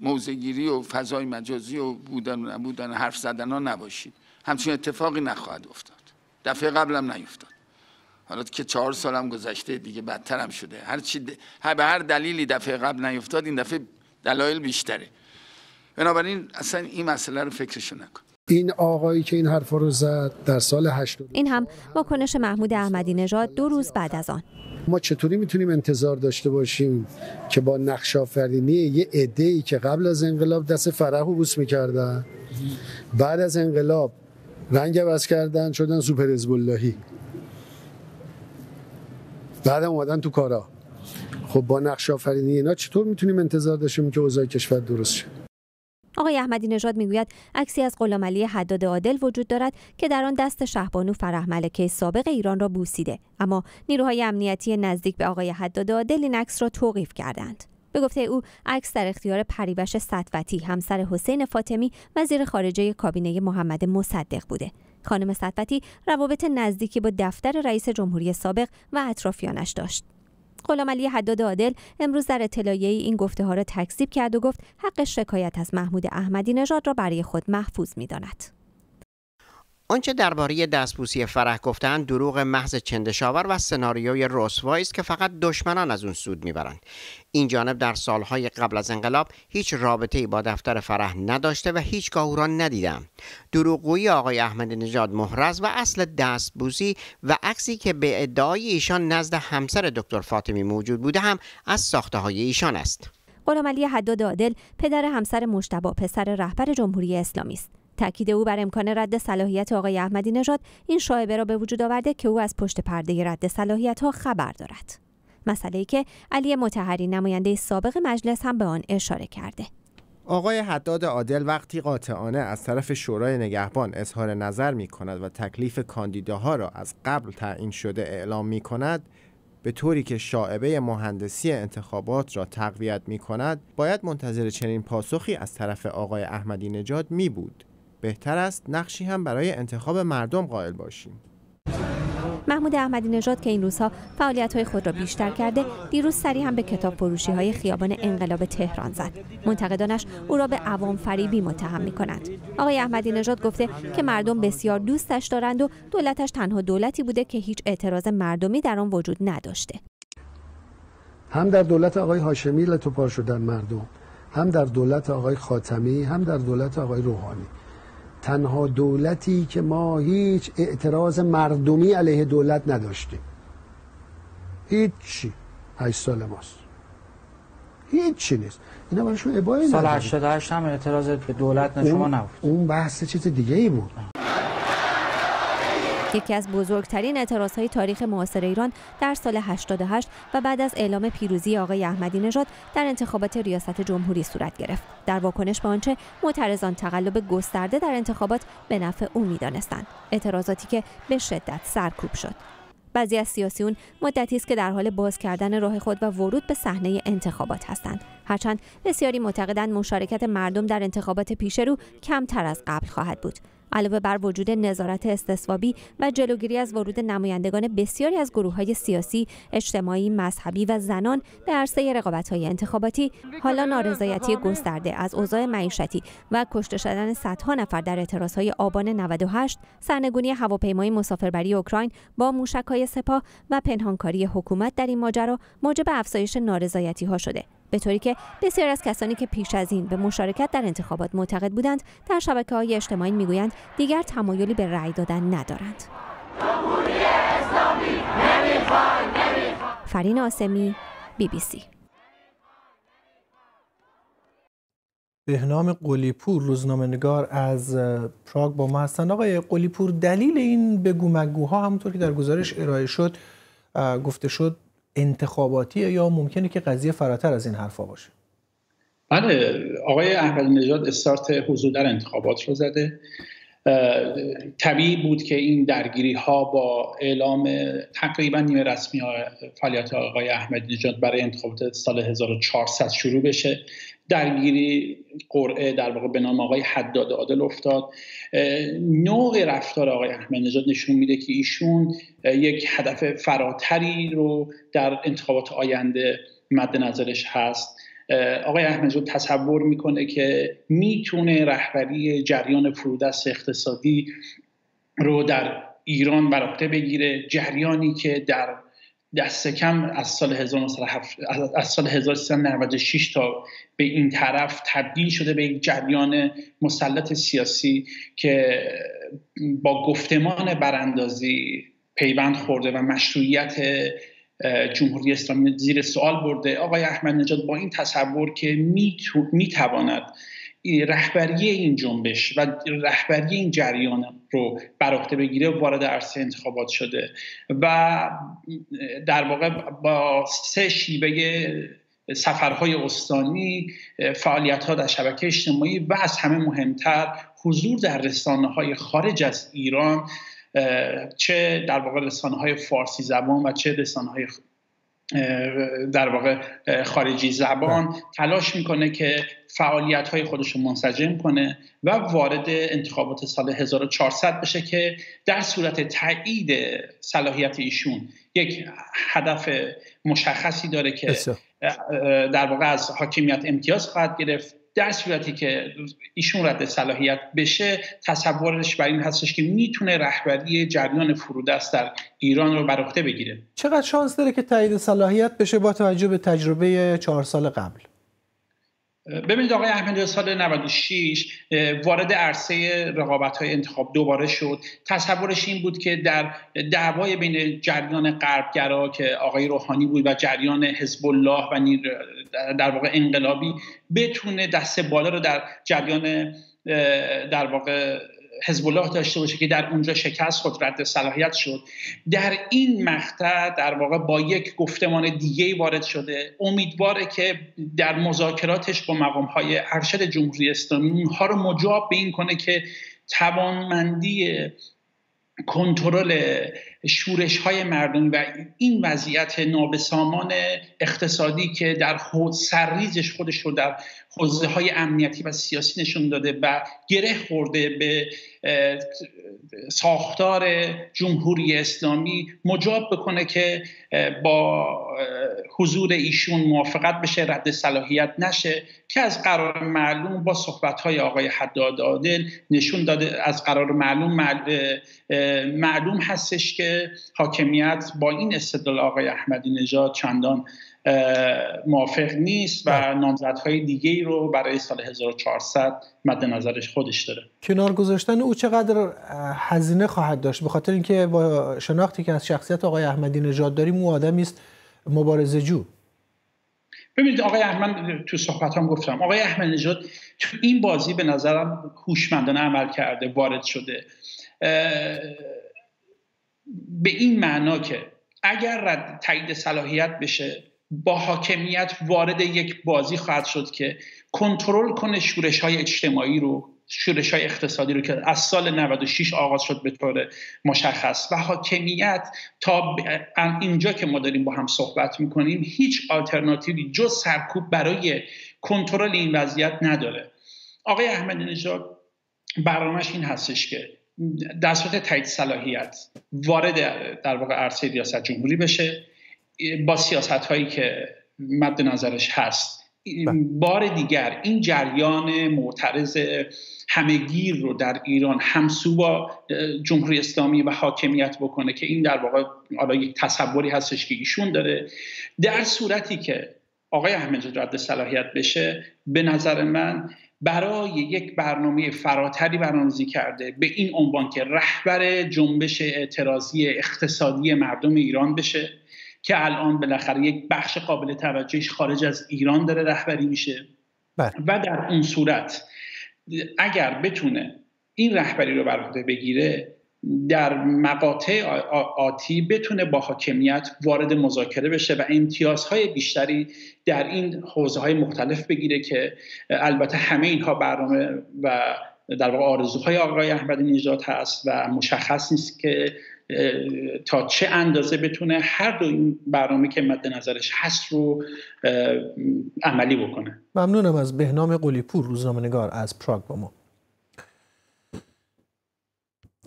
موزگیری و فضای مجازی و بودن و نبودن حرف زدن ها نباشید. همچین اتفاقی نخواهد افتاد. دفعه قبلم نیفتاد. حالا که چهار سالم گذشته دیگه بدتر هم شده. هر چی د... به هر دلیلی دفعه قبل نیفتاد این دفعه دلایل بیشتره. بنابراین اصلا این مسئله رو فکرشو نکن. این آقایی که این حرف رو زد در سال 80 این هم واکنش محمود احمدی نژاد دو روز بعد از آن. ما چطوری می‌تونیم انتظار داشته باشیم که با نقش آفرینی یه عده که قبل از انقلاب دست فرح و بوس می‌کردن بعد از انقلاب رنگ عوض کردن شدن سوپر حزب اللهی بعد اومدن تو کارا. خب با نقش آفرینی اینا چطور می‌تونیم انتظار داشتیم که اوضاع کشور درست شه؟ آقای احمدی نژاد می‌گوید عکسی از غلامعلی حداد عادل وجود دارد که در آن دست شهبانو فرح ملکه سابق ایران را بوسیده. اما نیروهای امنیتی نزدیک به آقای حداد عادل این عکس را توقیف کردند. به گفته او عکس در اختیار پریوش سطوتی همسر حسین فاطمی وزیر خارجه کابینه محمد مصدق بوده. خانم سطوتی روابط نزدیکی با دفتر رئیس جمهوری سابق و اطرافیانش داشت. غلامعلی حداد عادل امروز در اطلاعیه این گفته ها را تکذیب کرد و گفت حق شکایت از محمود احمدی نژاد را برای خود محفوظ می‌داند. آنچه درباره دستبوسی فرح گفتند دروغ محض چندشاور و سناریوی رسوایی است که فقط دشمنان از اون سود می‌برند. این جانب در سالهای قبل از انقلاب هیچ رابطه‌ای با دفتر فرح نداشته و هیچگاه او را ندیدم. دروغگویی آقای احمدی نژاد محرز و اصل دستبوسی و عکسی که به ادعای ایشان نزد همسر دکتر فاطمی موجود بوده هم از ساخته های ایشان است. غلامعلی حداد عادل پدر همسر مشتبه پسر رهبر جمهوری اسلامی است. تاکید او بر امکان رد صلاحیت آقای احمدی نژاد این شایبه را به وجود آورده که او از پشت پرده رد صلاحیت ها خبر دارد. مسئله ای که علی متحری نماینده سابق مجلس هم به آن اشاره کرده. آقای حداد عادل وقتی قاطعانه از طرف شورای نگهبان اظهار نظر می کند و تکلیف کاندیداها را از قبل تعیین شده اعلام می کند به طوری که شاعبه مهندسی انتخابات را تقویت می کند باید منتظر چنین پاسخی از طرف آقای احمدی نژاد می بود بهتر است نقشی هم برای انتخاب مردم قائل باشیم. محمود احمدی نژاد که این روزها فعالیت های خود را بیشتر کرده دیروز سری هم به کتاب فروشی های خیابان انقلاب تهران زد. منتقدانش او را به عوام فریبی متهم می کنند آقای احمدی نژاد گفته که مردم بسیار دوستش دارند و دولتش تنها دولتی بوده که هیچ اعتراض مردمی در آن وجود نداشته. هم در دولت آقای هاشمی لتوپار شدن مردم هم در دولت آقای خاتمی هم در دولت آقای روحانی. تنها دولتی که ما هیچ اعتراض مردمی علیه دولت نداشتیم. هیچی. هشت سال ماست. هیچی نیست. اینا براشون ابایی سال 88 هم اعتراض به دولت نه شما نبود. اون بحث چیز دیگه ای بود. یکی از بزرگترین اعتراضهای تاریخ معاصر ایران در سال 88 و بعد از اعلام پیروزی آقای احمدی نژاد در انتخابات ریاست جمهوری صورت گرفت. در واکنش به آنچه معترضان تقلب گسترده در انتخابات به نفع او می‌دانستند. اعتراضاتی که به شدت سرکوب شد. بعضی از سیاسیون مدتی است که در حال باز کردن راه خود و ورود به صحنه انتخابات هستند هرچند بسیاری معتقدند مشارکت مردم در انتخابات پیش رو کمتر از قبل خواهد بود علاوه بر وجود نظارت استثوابی و جلوگیری از ورود نمایندگان بسیاری از گروه های سیاسی، اجتماعی، مذهبی و زنان به عرصه رقابت های انتخاباتی، حالا نارضایتی گسترده از اوضاع معیشتی و کشته شدن صدها نفر در اعتراض های آبان 98، سرنگونی هواپیمای مسافربری اوکراین با موشک های سپاه و پنهانکاری حکومت در این ماجرا موجب افزایش نارضایتی ها شده. به طوری که بسیار از کسانی که پیش از این به مشارکت در انتخابات معتقد بودند در شبکه های اجتماعی می‌گویند دیگر تمایلی به رأی دادن ندارند. فرین آسمی بی بی سی بهنام قلیپور روزنامه نگار از پراگ با ما هستند آقای قلیپور دلیل این بگو مگوها همونطور که در گزارش ارائه شد گفته شد انتخاباتی یا ممکنه که قضیه فراتر از این حرفا باشه؟ بله آقای احمدی نژاد استارت حضور در انتخابات رو زده. طبیعی بود که این درگیری ها با اعلام تقریبا نیمه رسمی فعالیت آقای احمدی نژاد برای انتخابات سال 1400 شروع بشه. درگیری قرعه در واقع به نام آقای حداد عادل افتاد. نوع رفتار آقای احمد نژاد نشون میده که ایشون یک هدف فراتری رو در انتخابات آینده مد نظرش هست. آقای احمدی تصور می‌کنه که می‌تونه رهبری جریان فرودست اقتصادی رو در ایران بر عهده بگیره. جریانی که در دست کم از سال از سال 1396 تا به این طرف تبدیل شده به یک جریان مسلط سیاسی که با گفتمان براندازی پیوند خورده و مشروعیت جمهوری اسلامی زیر سوال برده. آقای احمد نژاد با این تصور که می‌تواند رهبری این جنبش و رهبری این جریان رو بر عهده بگیره وارد عرصه انتخابات شده و در واقع با سه شیوه سفرهای استانی فعالیت ها در شبکه اجتماعی و از همه مهمتر حضور در رسانه های خارج از ایران چه در واقع رسانه های فارسی زبان و چه رسانه های در واقع خارجی زبان تلاش می‌کنه که فعالیت های خودش رو منسجم کنه و وارد انتخابات سال 1400 بشه که در صورت تایید صلاحیت ایشون یک هدف مشخصی داره که در واقع از حاکمیت امتیاز خواهد گرفت. در صورتی که ایشون رد صلاحیت بشه تصورش بر این هستش که می‌تونه رهبری جریان فرودست در ایران رو بر عهده بگیره. چقدر شانس داره که تایید صلاحیت بشه با توجه به تجربه چهار سال قبل؟ ببینید آقای احمدی سال 96 وارد عرصه رقابت های انتخاب دوباره شد. تصورش این بود که در دعوای بین جریان غربگرا که آقای روحانی بود و جریان حزب الله و در واقع انقلابی بتونه دست بالا رو در جریان در واقع حزب الله داشته باشه که در اونجا شکست خود رد صلاحیت شد. در این مقطع در واقع با یک گفتمان دیگه وارد شده. امیدواره که در مذاکراتش با مقام های ارشد جمهوری اسلامی اونها رو مجاب به این کنه که توانمندی کنترل شورش های مردم و این وضعیت نابسامان اقتصادی که در سرریزش خودش رو در حوزه های امنیتی و سیاسی نشون داده و گره خورده به ساختار جمهوری اسلامی مجاب بکنه که با حضور ایشون موافقت بشه رد صلاحیت نشه که از قرار معلوم با صحبت های آقای حداد عادل نشون داده از قرار معلوم معلوم هستش که حاکمیت با این استدلال آقای احمدی نژاد چندان موافق نیست و بله. نامزدهای دیگه ای رو برای سال 1400 مد نظرش خودش داره. کنار گذاشتن او چقدر هزینه خواهد داشت؟ به خاطر اینکه با شناختی که از شخصیت آقای احمدی نژاد داریم او آدمی است مبارزه جو. ببینید آقای احمد تو صحبت هم گفتم آقای احمد نژاد تو این بازی به نظرم هوشمندانه عمل کرده وارد شده. به این معنا که اگر رد تایید صلاحیت بشه با حاکمیت وارد یک بازی خواهد شد که کنترل کنه شورش های اجتماعی رو شورش های اقتصادی رو که از سال 96 آغاز شد به طور مشخص. و حاکمیت تا اینجا که ما داریم با هم صحبت می‌کنیم هیچ آلترناتیوی جز سرکوب برای کنترل این وضعیت نداره. آقای احمد نژاد برنامهش این هستش که در صورت تایید صلاحیت وارد در واقع عرصه ریاست جمهوری بشه. با سیاست هایی که مد نظرش هست. بله. بار دیگر این جریان معترض همهگیر رو در ایران همسو با جمهوری اسلامی و حاکمیت بکنه که این در واقع حالا یک تصوری هستش که ایشون داره. در صورتی که آقای احمد رد صلاحیت بشه به نظر من برای یک برنامه فراتری برنامه‌ریزی کرده به این عنوان که رهبر جنبش اعتراضی اقتصادی مردم ایران بشه. که الان بالاخره یک بخش قابل توجهش خارج از ایران داره رهبری میشه بله. و در اون صورت اگر بتونه این رهبری رو بر عهده بگیره در مقاطع آتی بتونه با حاکمیت وارد مذاکره بشه و امتیازهای بیشتری در این حوزه های مختلف بگیره که البته همه اینها برنامه و در واقع آرزوهای آقای احمدی نژاد هست و مشخص نیست که تا چه اندازه بتونه هر دو این برنامه که مد نظرش هست رو عملی بکنه. ممنونم از بهنام قلیپور روزنامه‌نگار از پراگ با ما.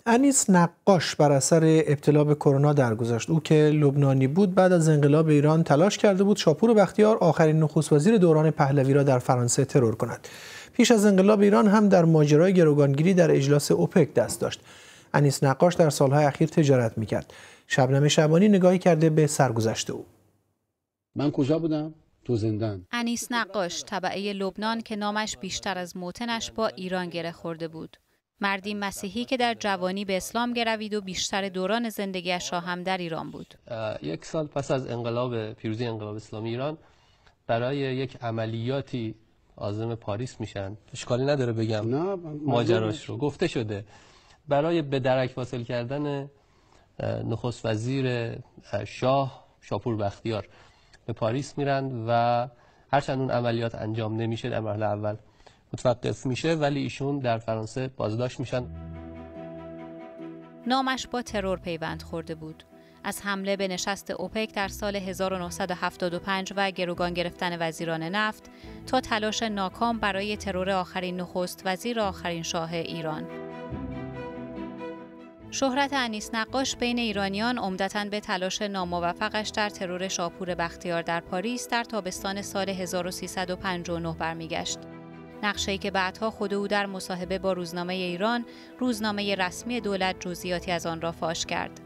انیس نقاش بر اثر ابتلا به کرونا درگذشت. او که لبنانی بود بعد از انقلاب ایران تلاش کرده بود شاپور بختیار آخرین نخست وزیر دوران پهلوی را در فرانسه ترور کند. پیش از انقلاب ایران هم در ماجرای گروگانگیری در اجلاس اوپک دست داشت. انیس نقاش در سالهای اخیر تجارت می‌کرد. شبنم شبانی نگاهی کرده به سرگذشت او. من کجا بودم؟ تو زندان. انیس نقاش طبعه لبنان که نامش بیشتر از موتنش با ایران گره خورده بود. مردی مسیحی که در جوانی به اسلام گروید و بیشتر دوران زندگیش را هم در ایران بود. یک سال پس از انقلاب پیروزی انقلاب اسلامی ایران برای یک عملیاتی عازم پاریس میشن. اشکالی نداره بگم. نه ماجراش رو. گفته شده. برای به درک واصل کردن نخست وزیر شاه شاپور بختیار به پاریس میرن و هرچند اون عملیات انجام نمیشه در مرحله اول متوقف میشه ولی ایشون در فرانسه بازداشت میشن. نامش با ترور پیوند خورده بود. از حمله به نشست اوپک در سال 1975 و گروگان گرفتن وزیران نفت تا تلاش ناکام برای ترور آخرین نخست وزیر آخرین شاه ایران. شهرت انیس نقاش بین ایرانیان عمدتا به تلاش ناموفقش در ترور شاپور بختیار در پاریس در تابستان سال 1359 برمیگشت. نقشه‌ای که بعدها خود او در مصاحبه با روزنامه ایران، روزنامه رسمی دولت جزئیاتی از آن را فاش کرد.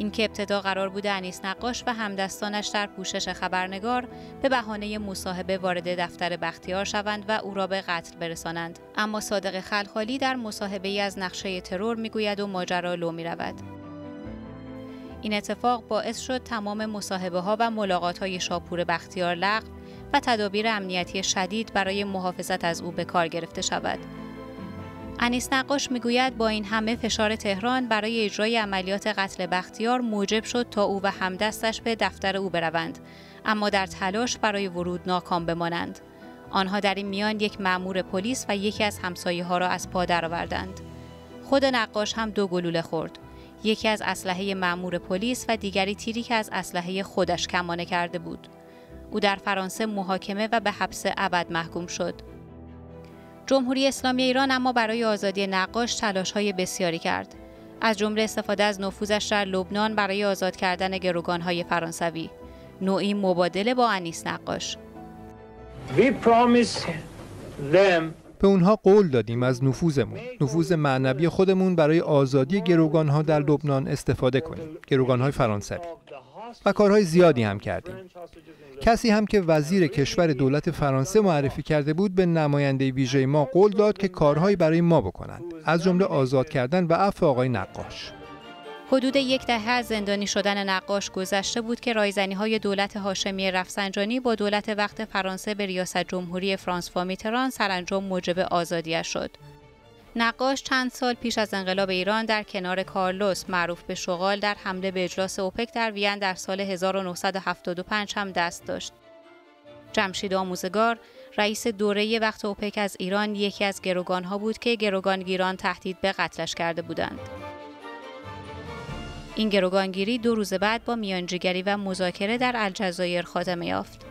اینکه ابتدا قرار بود انیس نقاش و همدستانش در پوشش خبرنگار به بهانه مصاحبه وارد دفتر بختیار شوند و او را به قتل برسانند اما صادق خلخالی در مصاحبه ای از نقشه ترور می‌گوید و ماجرا لو می رود. این اتفاق باعث شد تمام مصاحبه ها و ملاقات های شاپور بختیار لغو و تدابیر امنیتی شدید برای محافظت از او به کار گرفته شود. انیس نقاش می‌گوید با این همه فشار تهران برای اجرای عملیات قتل بختیار موجب شد تا او و همدستش به دفتر او بروند. اما در تلاش برای ورود ناکام بمانند. آنها در این میان یک مأمور پلیس و یکی از همسایه ها را از پا درآوردند. خود نقاش هم دو گلوله خورد. یکی از اسلحه مأمور پلیس و دیگری تیری که از اسلحه خودش کمانه کرده بود. او در فرانسه محاکمه و به حبس ابد محکوم شد. جمهوری اسلامی ایران اما برای آزادی نقاش تلاش های بسیاری کرد. از جمله استفاده از نفوذش در لبنان برای آزاد کردن گروگان های فرانسوی. نوعی مبادله با انیس نقاش. به اونها قول دادیم از نفوذمون نفوذ معنوی خودمون برای آزادی گروگان ها در لبنان استفاده کنیم گروگان های فرانسوی و کارهای زیادی هم کردیم. کسی هم که وزیر کشور دولت فرانسه معرفی کرده بود به نماینده ویژه ما قول داد که کارهایی برای ما بکنند. از جمله آزاد کردن و عفو آقای نقاش. حدود یک دهه از زندانی شدن نقاش گذشته بود که رایزنی های دولت هاشمی رفسنجانی با دولت وقت فرانسه به ریاست جمهوری فرانسوا میتران سرانجام موجب آزادیش شد. نقاش چند سال پیش از انقلاب ایران در کنار کارلوس معروف به شغال در حمله به اجلاس اوپک در وین در سال 1975 هم دست داشت. جمشید آموزگار رئیس دوره وقت اوپک از ایران یکی از گروگانها بود که گروگانگیران تهدید به قتلش کرده بودند. این گروگانگیری دو روز بعد با میانجیگری و مذاکره در الجزایر خاتمه یافت.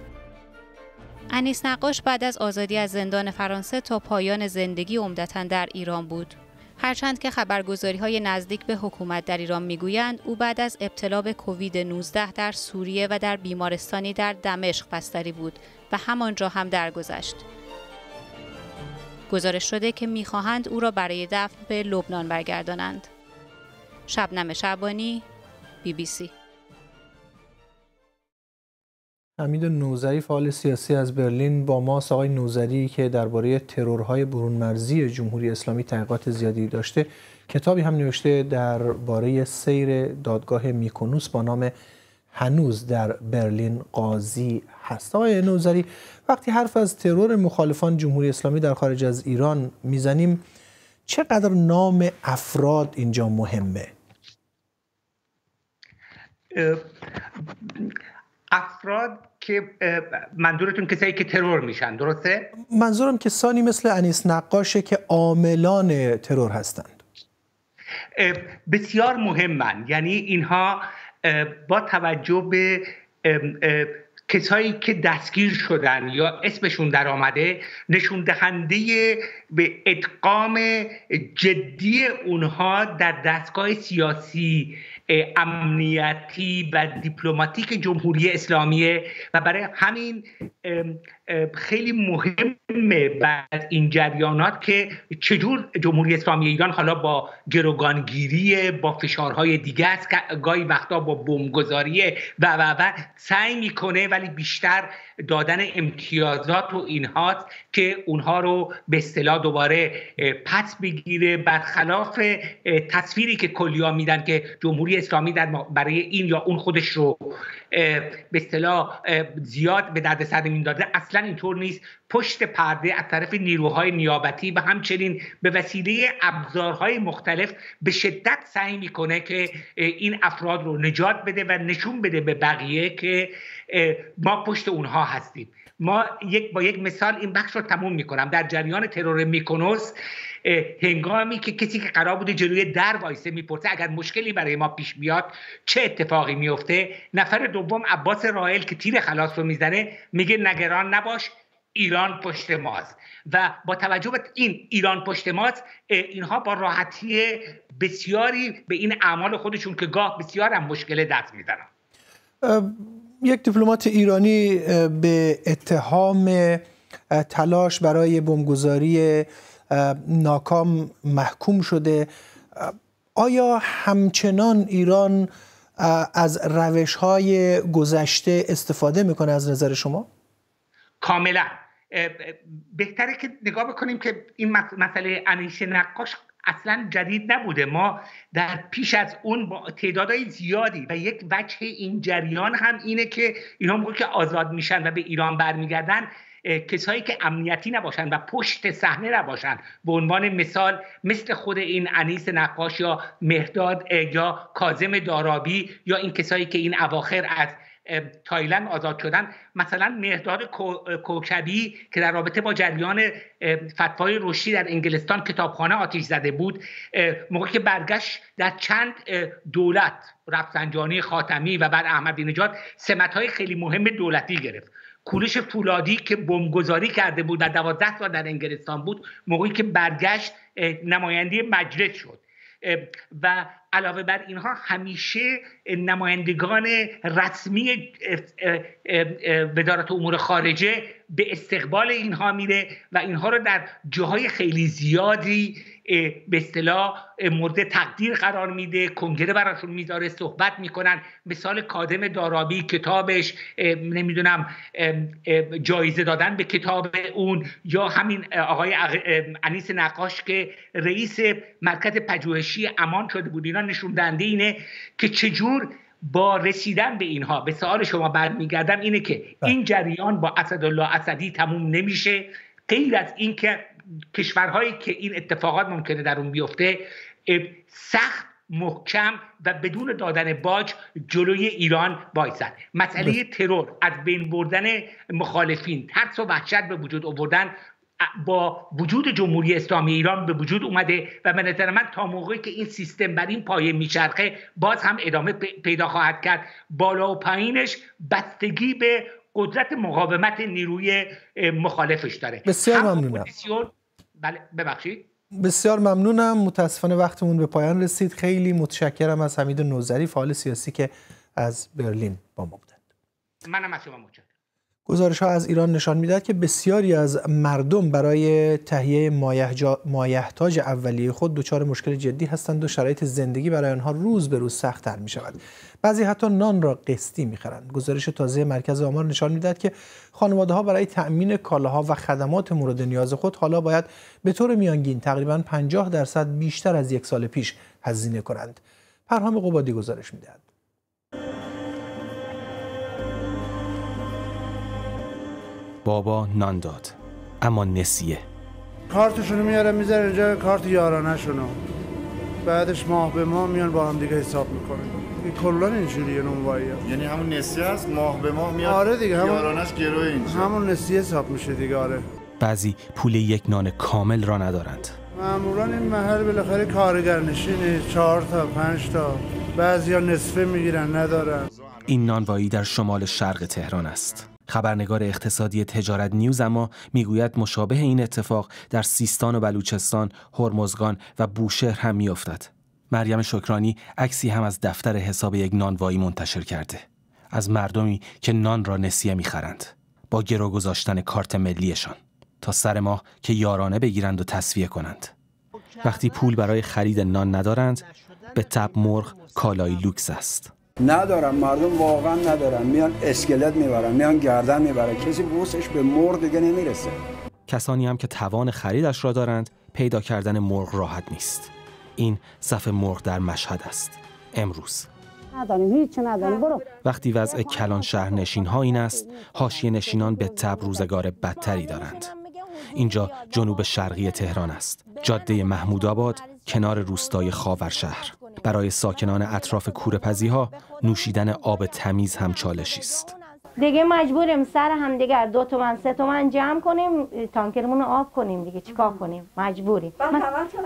انیس نقاش بعد از آزادی از زندان فرانسه تا پایان زندگی عمدتا در ایران بود. هرچند که خبرگزاری های نزدیک به حکومت در ایران می‌گویند او بعد از ابتلا به کووید 19 در سوریه و در بیمارستانی در دمشق بستری بود و همانجا هم درگذشت. گزارش شده که می‌خواهند او را برای دفن به لبنان برگردانند. شبنم شبانی بی بی سی حمید نوزری فعال سیاسی از برلین با ما آقای نوزری که درباره ترورهای برون مرزی جمهوری اسلامی تحقیقات زیادی داشته کتابی هم نوشته درباره سیر دادگاه میکونوس با نام هنوز در برلین قاضی هست. آقای نوزری وقتی حرف از ترور مخالفان جمهوری اسلامی در خارج از ایران می‌زنیم چقدر نام افراد اینجا مهمه؟ افراد که منظورتون کسایی که ترور میشن درسته؟ منظورم کسانی مثل انیس نقاشه که عاملان ترور هستند بسیار مهمن یعنی اینها با توجه به کسایی که دستگیر شدن یا اسمشون در آمده نشون دهنده به ادغام جدی اونها در دستگاه سیاسی امنیتی و دیپلماتیک جمهوری اسلامی و برای همین خیلی مهمه بعد این جریانات که چجور جمهوری اسلامی ایران حالا با گروگانگیری با فشارهای دیگه است گاهی وقتا با بمبگذاری و و و سعی می‌کنه ولی بیشتر دادن امتیازات و اینهاست که اونها رو به اصطلاح دوباره پس بگیره برخلاف تصویری که کلیا میدن که جمهوری اسلامی در برای این یا اون خودش رو به اصطلاح زیاد به درد سر داده اصلا اینطور نیست. پشت پرده از طرف نیروهای نیابتی و همچنین به وسیله ابزارهای مختلف به شدت سعی می‌کنه که این افراد رو نجات بده و نشون بده به بقیه که ما پشت اونها هستیم. ما یک با یک مثال این بخش رو تموم می‌کنم. در جریان ترور میکنوس هنگامی که کسی که قرار بوده جلوی در وایسه می‌پرسه اگر مشکلی برای ما پیش بیاد چه اتفاقی میفته نفر دوم عباس رائل که تیر خلاص رو می‌زنه میگه نگران نباش ایران پشت ماست. و با توجه به این ایران پشت ماست اینها با راحتی بسیاری به این اعمال خودشون که گاه بسیار هم مشکل دست می‌زنن. یک دیپلمات ایرانی به اتهام تلاش برای بمبگذاری ناکام محکوم شده. آیا همچنان ایران از روش های گذشته استفاده می‌کنه از نظر شما؟ کاملا. بهتره که نگاه بکنیم که این مسئله انیش نقاش اصلا جدید نبوده. ما در پیش از اون با تعدادهای زیادی و یک وجه این جریان هم اینه که اینا موقع که آزاد میشن و به ایران برمیگردن. کسایی که امنیتی نباشن و پشت صحنه نباشن به عنوان مثال مثل خود این انیس نقاش یا مهداد یا کازم دارابی یا این کسایی که این اواخر از تایلند آزاد شدن. مثلا مهداد کوکبی که در رابطه با جریان فتوای رشدی در انگلستان کتابخانه آتیش زده بود موقعی که برگشت در چند دولت رفسنجانی خاتمی و بعد احمدی نژاد سمت های خیلی مهم دولتی گرفت. کولش فولادی که بمبگذاری کرده بود در دوازده سال در انگلستان بود موقعی که برگشت نماینده مجلس شد. و علاوه بر اینها همیشه نمایندگان رسمی وزارت امور خارجه به استقبال اینها میره و اینها رو در جاهای خیلی زیادی به اصطلاح مورد تقدیر قرار میده کنگره براشون می‌ذاره صحبت می‌کنن. مثال کادم دارابی کتابش نمی‌دونم جایزه دادن به کتاب اون یا همین آقای انیس نقاش که رئیس مرکز پژوهشی امان شده بود. اینا نشون دهنده اینه که چجور با رسیدن به اینها به سوال شما برمیگردم اینه که این جریان با اسدالله اسدی تموم نمیشه. غیر از اینکه کشورهایی که این اتفاقات ممکنه در اون بیفته سخت محکم و بدون دادن باج جلوی ایران وایسد مسئله ترور از بین بردن مخالفین ترس و وحشت به وجود آوردن با وجود جمهوری اسلامی ایران به وجود اومده و به نظر من تا موقعی که این سیستم بر این پایه میچرخه باز هم ادامه پیدا خواهد کرد. بالا و پایینش بستگی به قدرت مقاومت نیروی مخالفش داره. بسیار ممنونم. بله ببخشید. بسیار ممنونم. متاسفانه وقتمون به پایان رسید. خیلی متشکرم از حمید نوزری فعال سیاسی که از برلین با ما بودند. منم از شما متشکرم. گزارش ها از ایران نشان می‌دهد که بسیاری از مردم برای تهیه مایحتاج اولیه خود دچار مشکل جدی هستند و شرایط زندگی برای آنها روز به روز سختتر می شود. بعضی حتی نان را قسطی می‌خرند. گزارش تازه مرکز آمار نشان می‌دهد که خانواده ها برای تأمین کالاها و خدمات مورد نیاز خود حالا باید به طور میانگین تقریبا 50 درصد بیشتر از یک سال پیش هزینه کنند. پرهام قبادی گزارش می‌دهد. بابا نان داد. اما نسیه. کارتشونو میاره می‌ذاره اینجا کارت یارانه شونو بعدش ماه به ماه میان با هم دیگه حساب می‌کنه کلا اینجوریه نونوایی یعنی همون نسیه است؟ ماه به ماه میاد آره دیگه همون یارانش گروه اینجا. همون نسیه حساب میشه دیگه آره. بعضی پول یک نان کامل را ندارند. معمولا این محل بالاخره کارگر نشینه. چهار تا پنج تا. بعضیا نصفه می‌گیرن ندارن. این نانوایی در شمال شرق تهران است. خبرنگار اقتصادی تجارت نیوز اما می‌گوید مشابه این اتفاق در سیستان و بلوچستان، هرمزگان و بوشهر هم میافتد. مریم شکرانی عکسی هم از دفتر حساب یک نانوایی منتشر کرده. از مردمی که نان را نسیه می‌خرند با گرو گذاشتن کارت ملیشان تا سر ماه که یارانه بگیرند و تصویه کنند. وقتی پول برای خرید نان ندارند به تب مرغ کالای لوکس است. ندارم مردم واقعا ندارن میان اسکلت می‌برن میان گردن می‌برن. کسی بوسش به مرغ دیگه نمی‌رسه. کسانی هم که توان خریدش را دارند پیدا کردن مرغ راحت نیست. این صف مرغ در مشهد است. امروز. نداریم هیچ نداریم. برو. وقتی وضع کلان شهر نشین ها این است حاشیه نشینان به تب روزگار بدتری دارند. اینجا جنوب شرقی تهران است. جاده محمود آباد کنار روستای خاورشهر. برای ساکنان اطراف کورپزی ها نوشیدن آب تمیز هم چالشی است. دیگه مجبوریم سر هم دیگر دو تومن سه تومن جمع کنیم تانکرمون رو آب کنیم دیگه. چیکار کنیم؟ مجبوریم.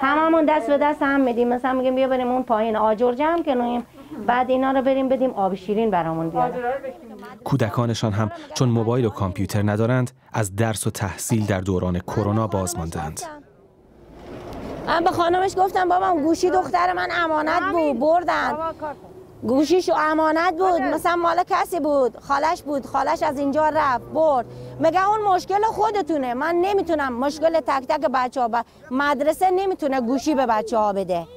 هممون دست به دست هم میدیم. مثلا میگیم بیا بریم اون پایین آجر جمع کنیم. بعد اینا رو بریم بدیم آب شیرین برامون بیارن. کودکانشان هم چون موبایل و کامپیوتر ندارند از درس و تحصیل در دوران کرونا باز ماندند من به خانمش گفتم بابام گوشی دختر من امانت بود بردن. گوشیش امانت بود مثلا مال کسی بود خالش بود خالش از اینجا رفت برد. مگه اون مشکل خودتونه من نمی‌تونم مشکل تک تک بچه ها مدرسه نمی‌تونه گوشی به بچه ها بده.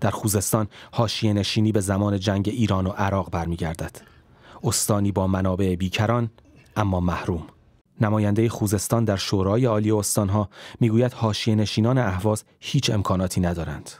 در خوزستان حاشیه نشینی به زمان جنگ ایران و عراق برمیگردد. استانی با منابع بیکران اما محروم. نماینده خوزستان در شورای عالی استانها می‌گوید حاشیه نشینان اهواز هیچ امکاناتی ندارند.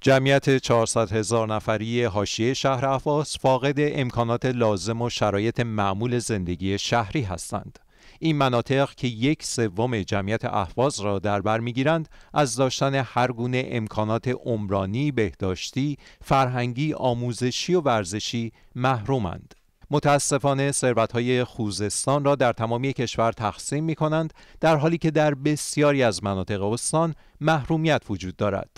جمعیت 400 هزار نفری حاشیه شهر اهواز فاقد امکانات لازم و شرایط معمول زندگی شهری هستند. این مناطق که یک سوم جمعیت اهواز را در بر می‌گیرند از داشتن هر گونه امکانات عمرانی، بهداشتی، فرهنگی، آموزشی و ورزشی محرومند. متاسفانه های خوزستان را در تمامی کشور تقسیم می کنند در حالی که در بسیاری از مناطق استان محرومیت وجود دارد.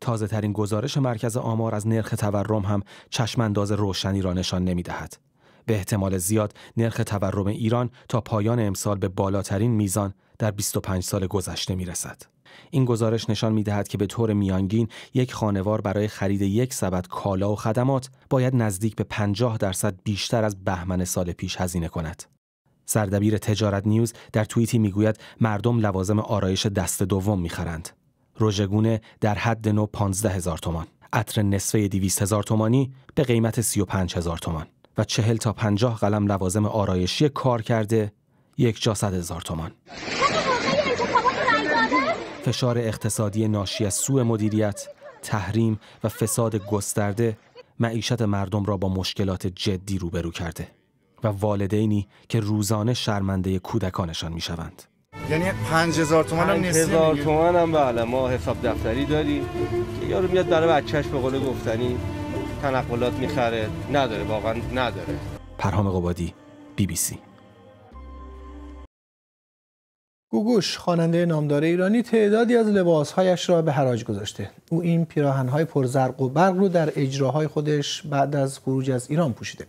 تازه ترین گزارش مرکز آمار از نرخ تورم هم چشمانداز روشنی را نشان نمی دهد. به احتمال زیاد نرخ تورم ایران تا پایان امسال به بالاترین میزان در 25 سال گذشته می رسد. این گزارش نشان می دهد که به طور میانگین یک خانوار برای خرید یک سبد کالا و خدمات باید نزدیک به 50 درصد بیشتر از بهمن سال پیش هزینه کند. سردبیر تجارت نیوز در توییتی می‌گوید مردم لوازم آرایش دست دوم می‌خرند. روژگونه در حد نو 15 هزار تومان. عطر نصفه 200 هزار تومانی به قیمت 35 هزار تومان و 40 تا 50 قلم لوازم آرایشی کار کرده یک جا هزار تومان. فشار اقتصادی ناشی از سوء مدیریت، تحریم و فساد گسترده معیشت مردم را با مشکلات جدی روبرو کرده و والدینی که روزانه شرمنده کودکانشان می‌شوند. یعنی 5000 تومان هم نیست هزار تومان هم بله ما حساب دفتری داریم. که یارو میاد برای بچهش به قول گفتنی تنقلات می‌خره نداره واقعا نداره. پرهام قبادی بی بی سی. گوگوش خواننده نامدار ایرانی تعدادی از لباسهایش را به حراج گذاشته. او این پیراهنهای پرزرق و برق رو در اجراهای خودش بعد از خروج از ایران پوشیده.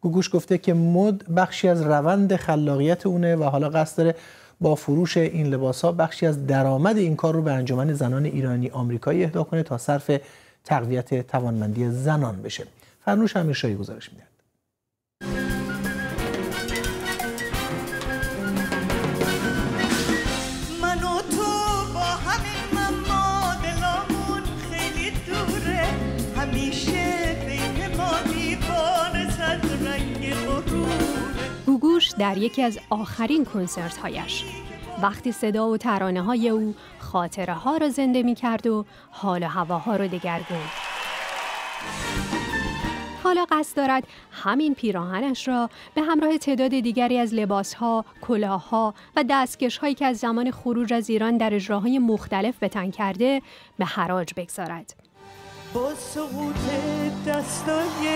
گوگوش گفته که مد بخشی از روند خلاقیت اونه و حالا قصد داره با فروش این لباس ها بخشی از درآمد این کار رو به انجمن زنان ایرانی آمریکایی اهدا کنه تا صرف تقویت توانمندی زنان بشه. فرنوش امیرشاهی گزارش میده در یکی از آخرین کنسرت هایش وقتی صدا و ترانه های او خاطره ها را زنده می کرد و حال و هواها را دگرگون حالا قصد دارد همین پیراهنش را به همراه تعداد دیگری از لباسها، کلاهها و دستکش هایی که از زمان خروج از ایران در اجراهای مختلف به تن کرده به حراج بگذارد. با دستای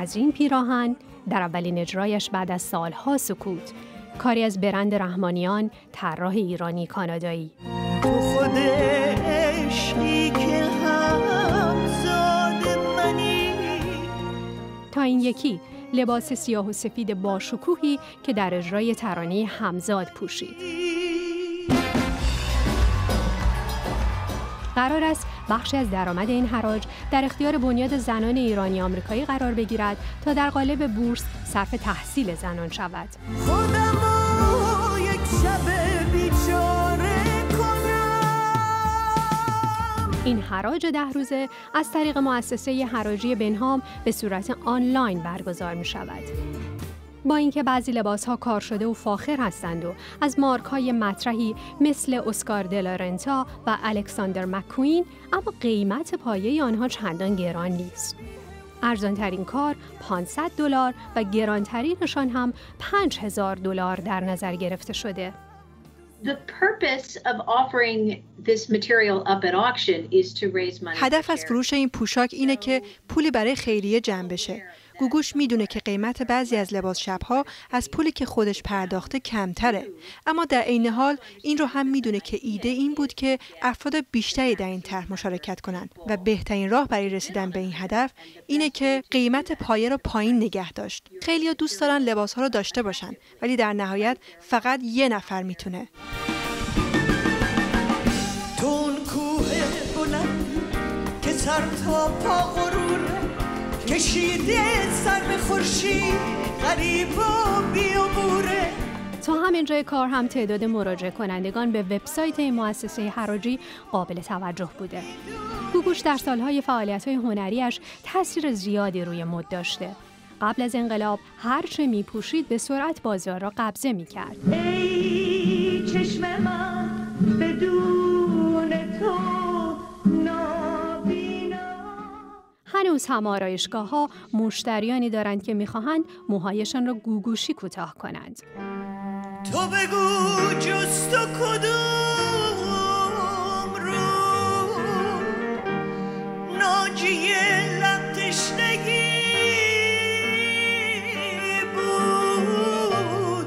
از این پیراهن در اولین اجرایش بعد از سالها سکوت. کاری از برند رحمانیان طراح ایرانی کانادایی. تا این یکی لباس سیاه و سفید باشکوهی که در اجرای ترانه همزاد پوشید. قرار است بخشی از درآمد این حراج در اختیار بنیاد زنان ایرانی آمریکایی قرار بگیرد تا در قالب بورس صرف تحصیل زنان شود. این حراج ده روزه از طریق مؤسسه حراجی بنهام به صورت آنلاین برگزار می شود. با اینکه بعضی لباس ها کار شده و فاخر هستند و از مارک های مطرحی مثل اسکار دلارنتا و الکساندر مکوین اما قیمت پایه آنها چندان گران نیست. ارزان ترین کار 500 دلار و گرانترینشان هم 5000 دلار در نظر گرفته شده. هدف از فروش این پوشاک اینه که پولی برای خیریه جمع بشه. گوگوش می‌دونه که قیمت بعضی از لباس شبها از پولی که خودش پرداخته کمتره. اما در عین حال این رو هم می‌دونه که ایده این بود که افراد بیشتری در این طرح مشارکت کنند و بهترین راه برای رسیدن به این هدف اینه که قیمت پایه رو پایین نگه داشت. خیلی دوست دارن لباس ها رو داشته باشن ولی در نهایت فقط یه نفر می‌تونه. که سر تا پا کشیده سر به خورشید غریب و تا همینجای کار هم تعداد مراجعه کنندگان به وبسایت این مؤسسه حراجی قابل توجه بوده. گوگوش در سالهای فعالیت های هنریش تاثیر زیادی روی مد داشته. قبل از انقلاب هر چه می پوشید به سرعت بازار را قبضه می کرد. ای چشم من بدون هنوز هم آرایشگاه ها مشتریانی دارند که می‌خواهند موهایشان را گوگوشی کوتاه کنند. تو بگو جست و کدوم رو ناجی لب بود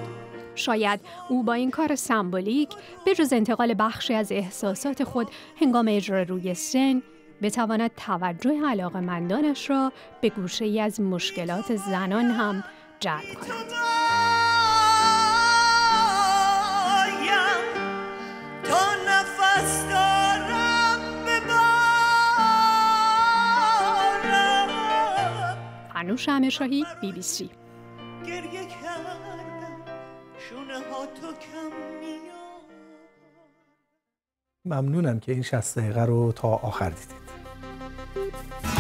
شاید او با این کار سمبولیک به جز انتقال بخشی از احساسات خود هنگام اجرا روی سن بتواند توجه علاقه مندانش را به گوشه ای از مشکلات زنان هم جلب کند. انوش شاهی بی بی سی. ممنونم که این 60 دقیقه رو تا آخر دیدید. Música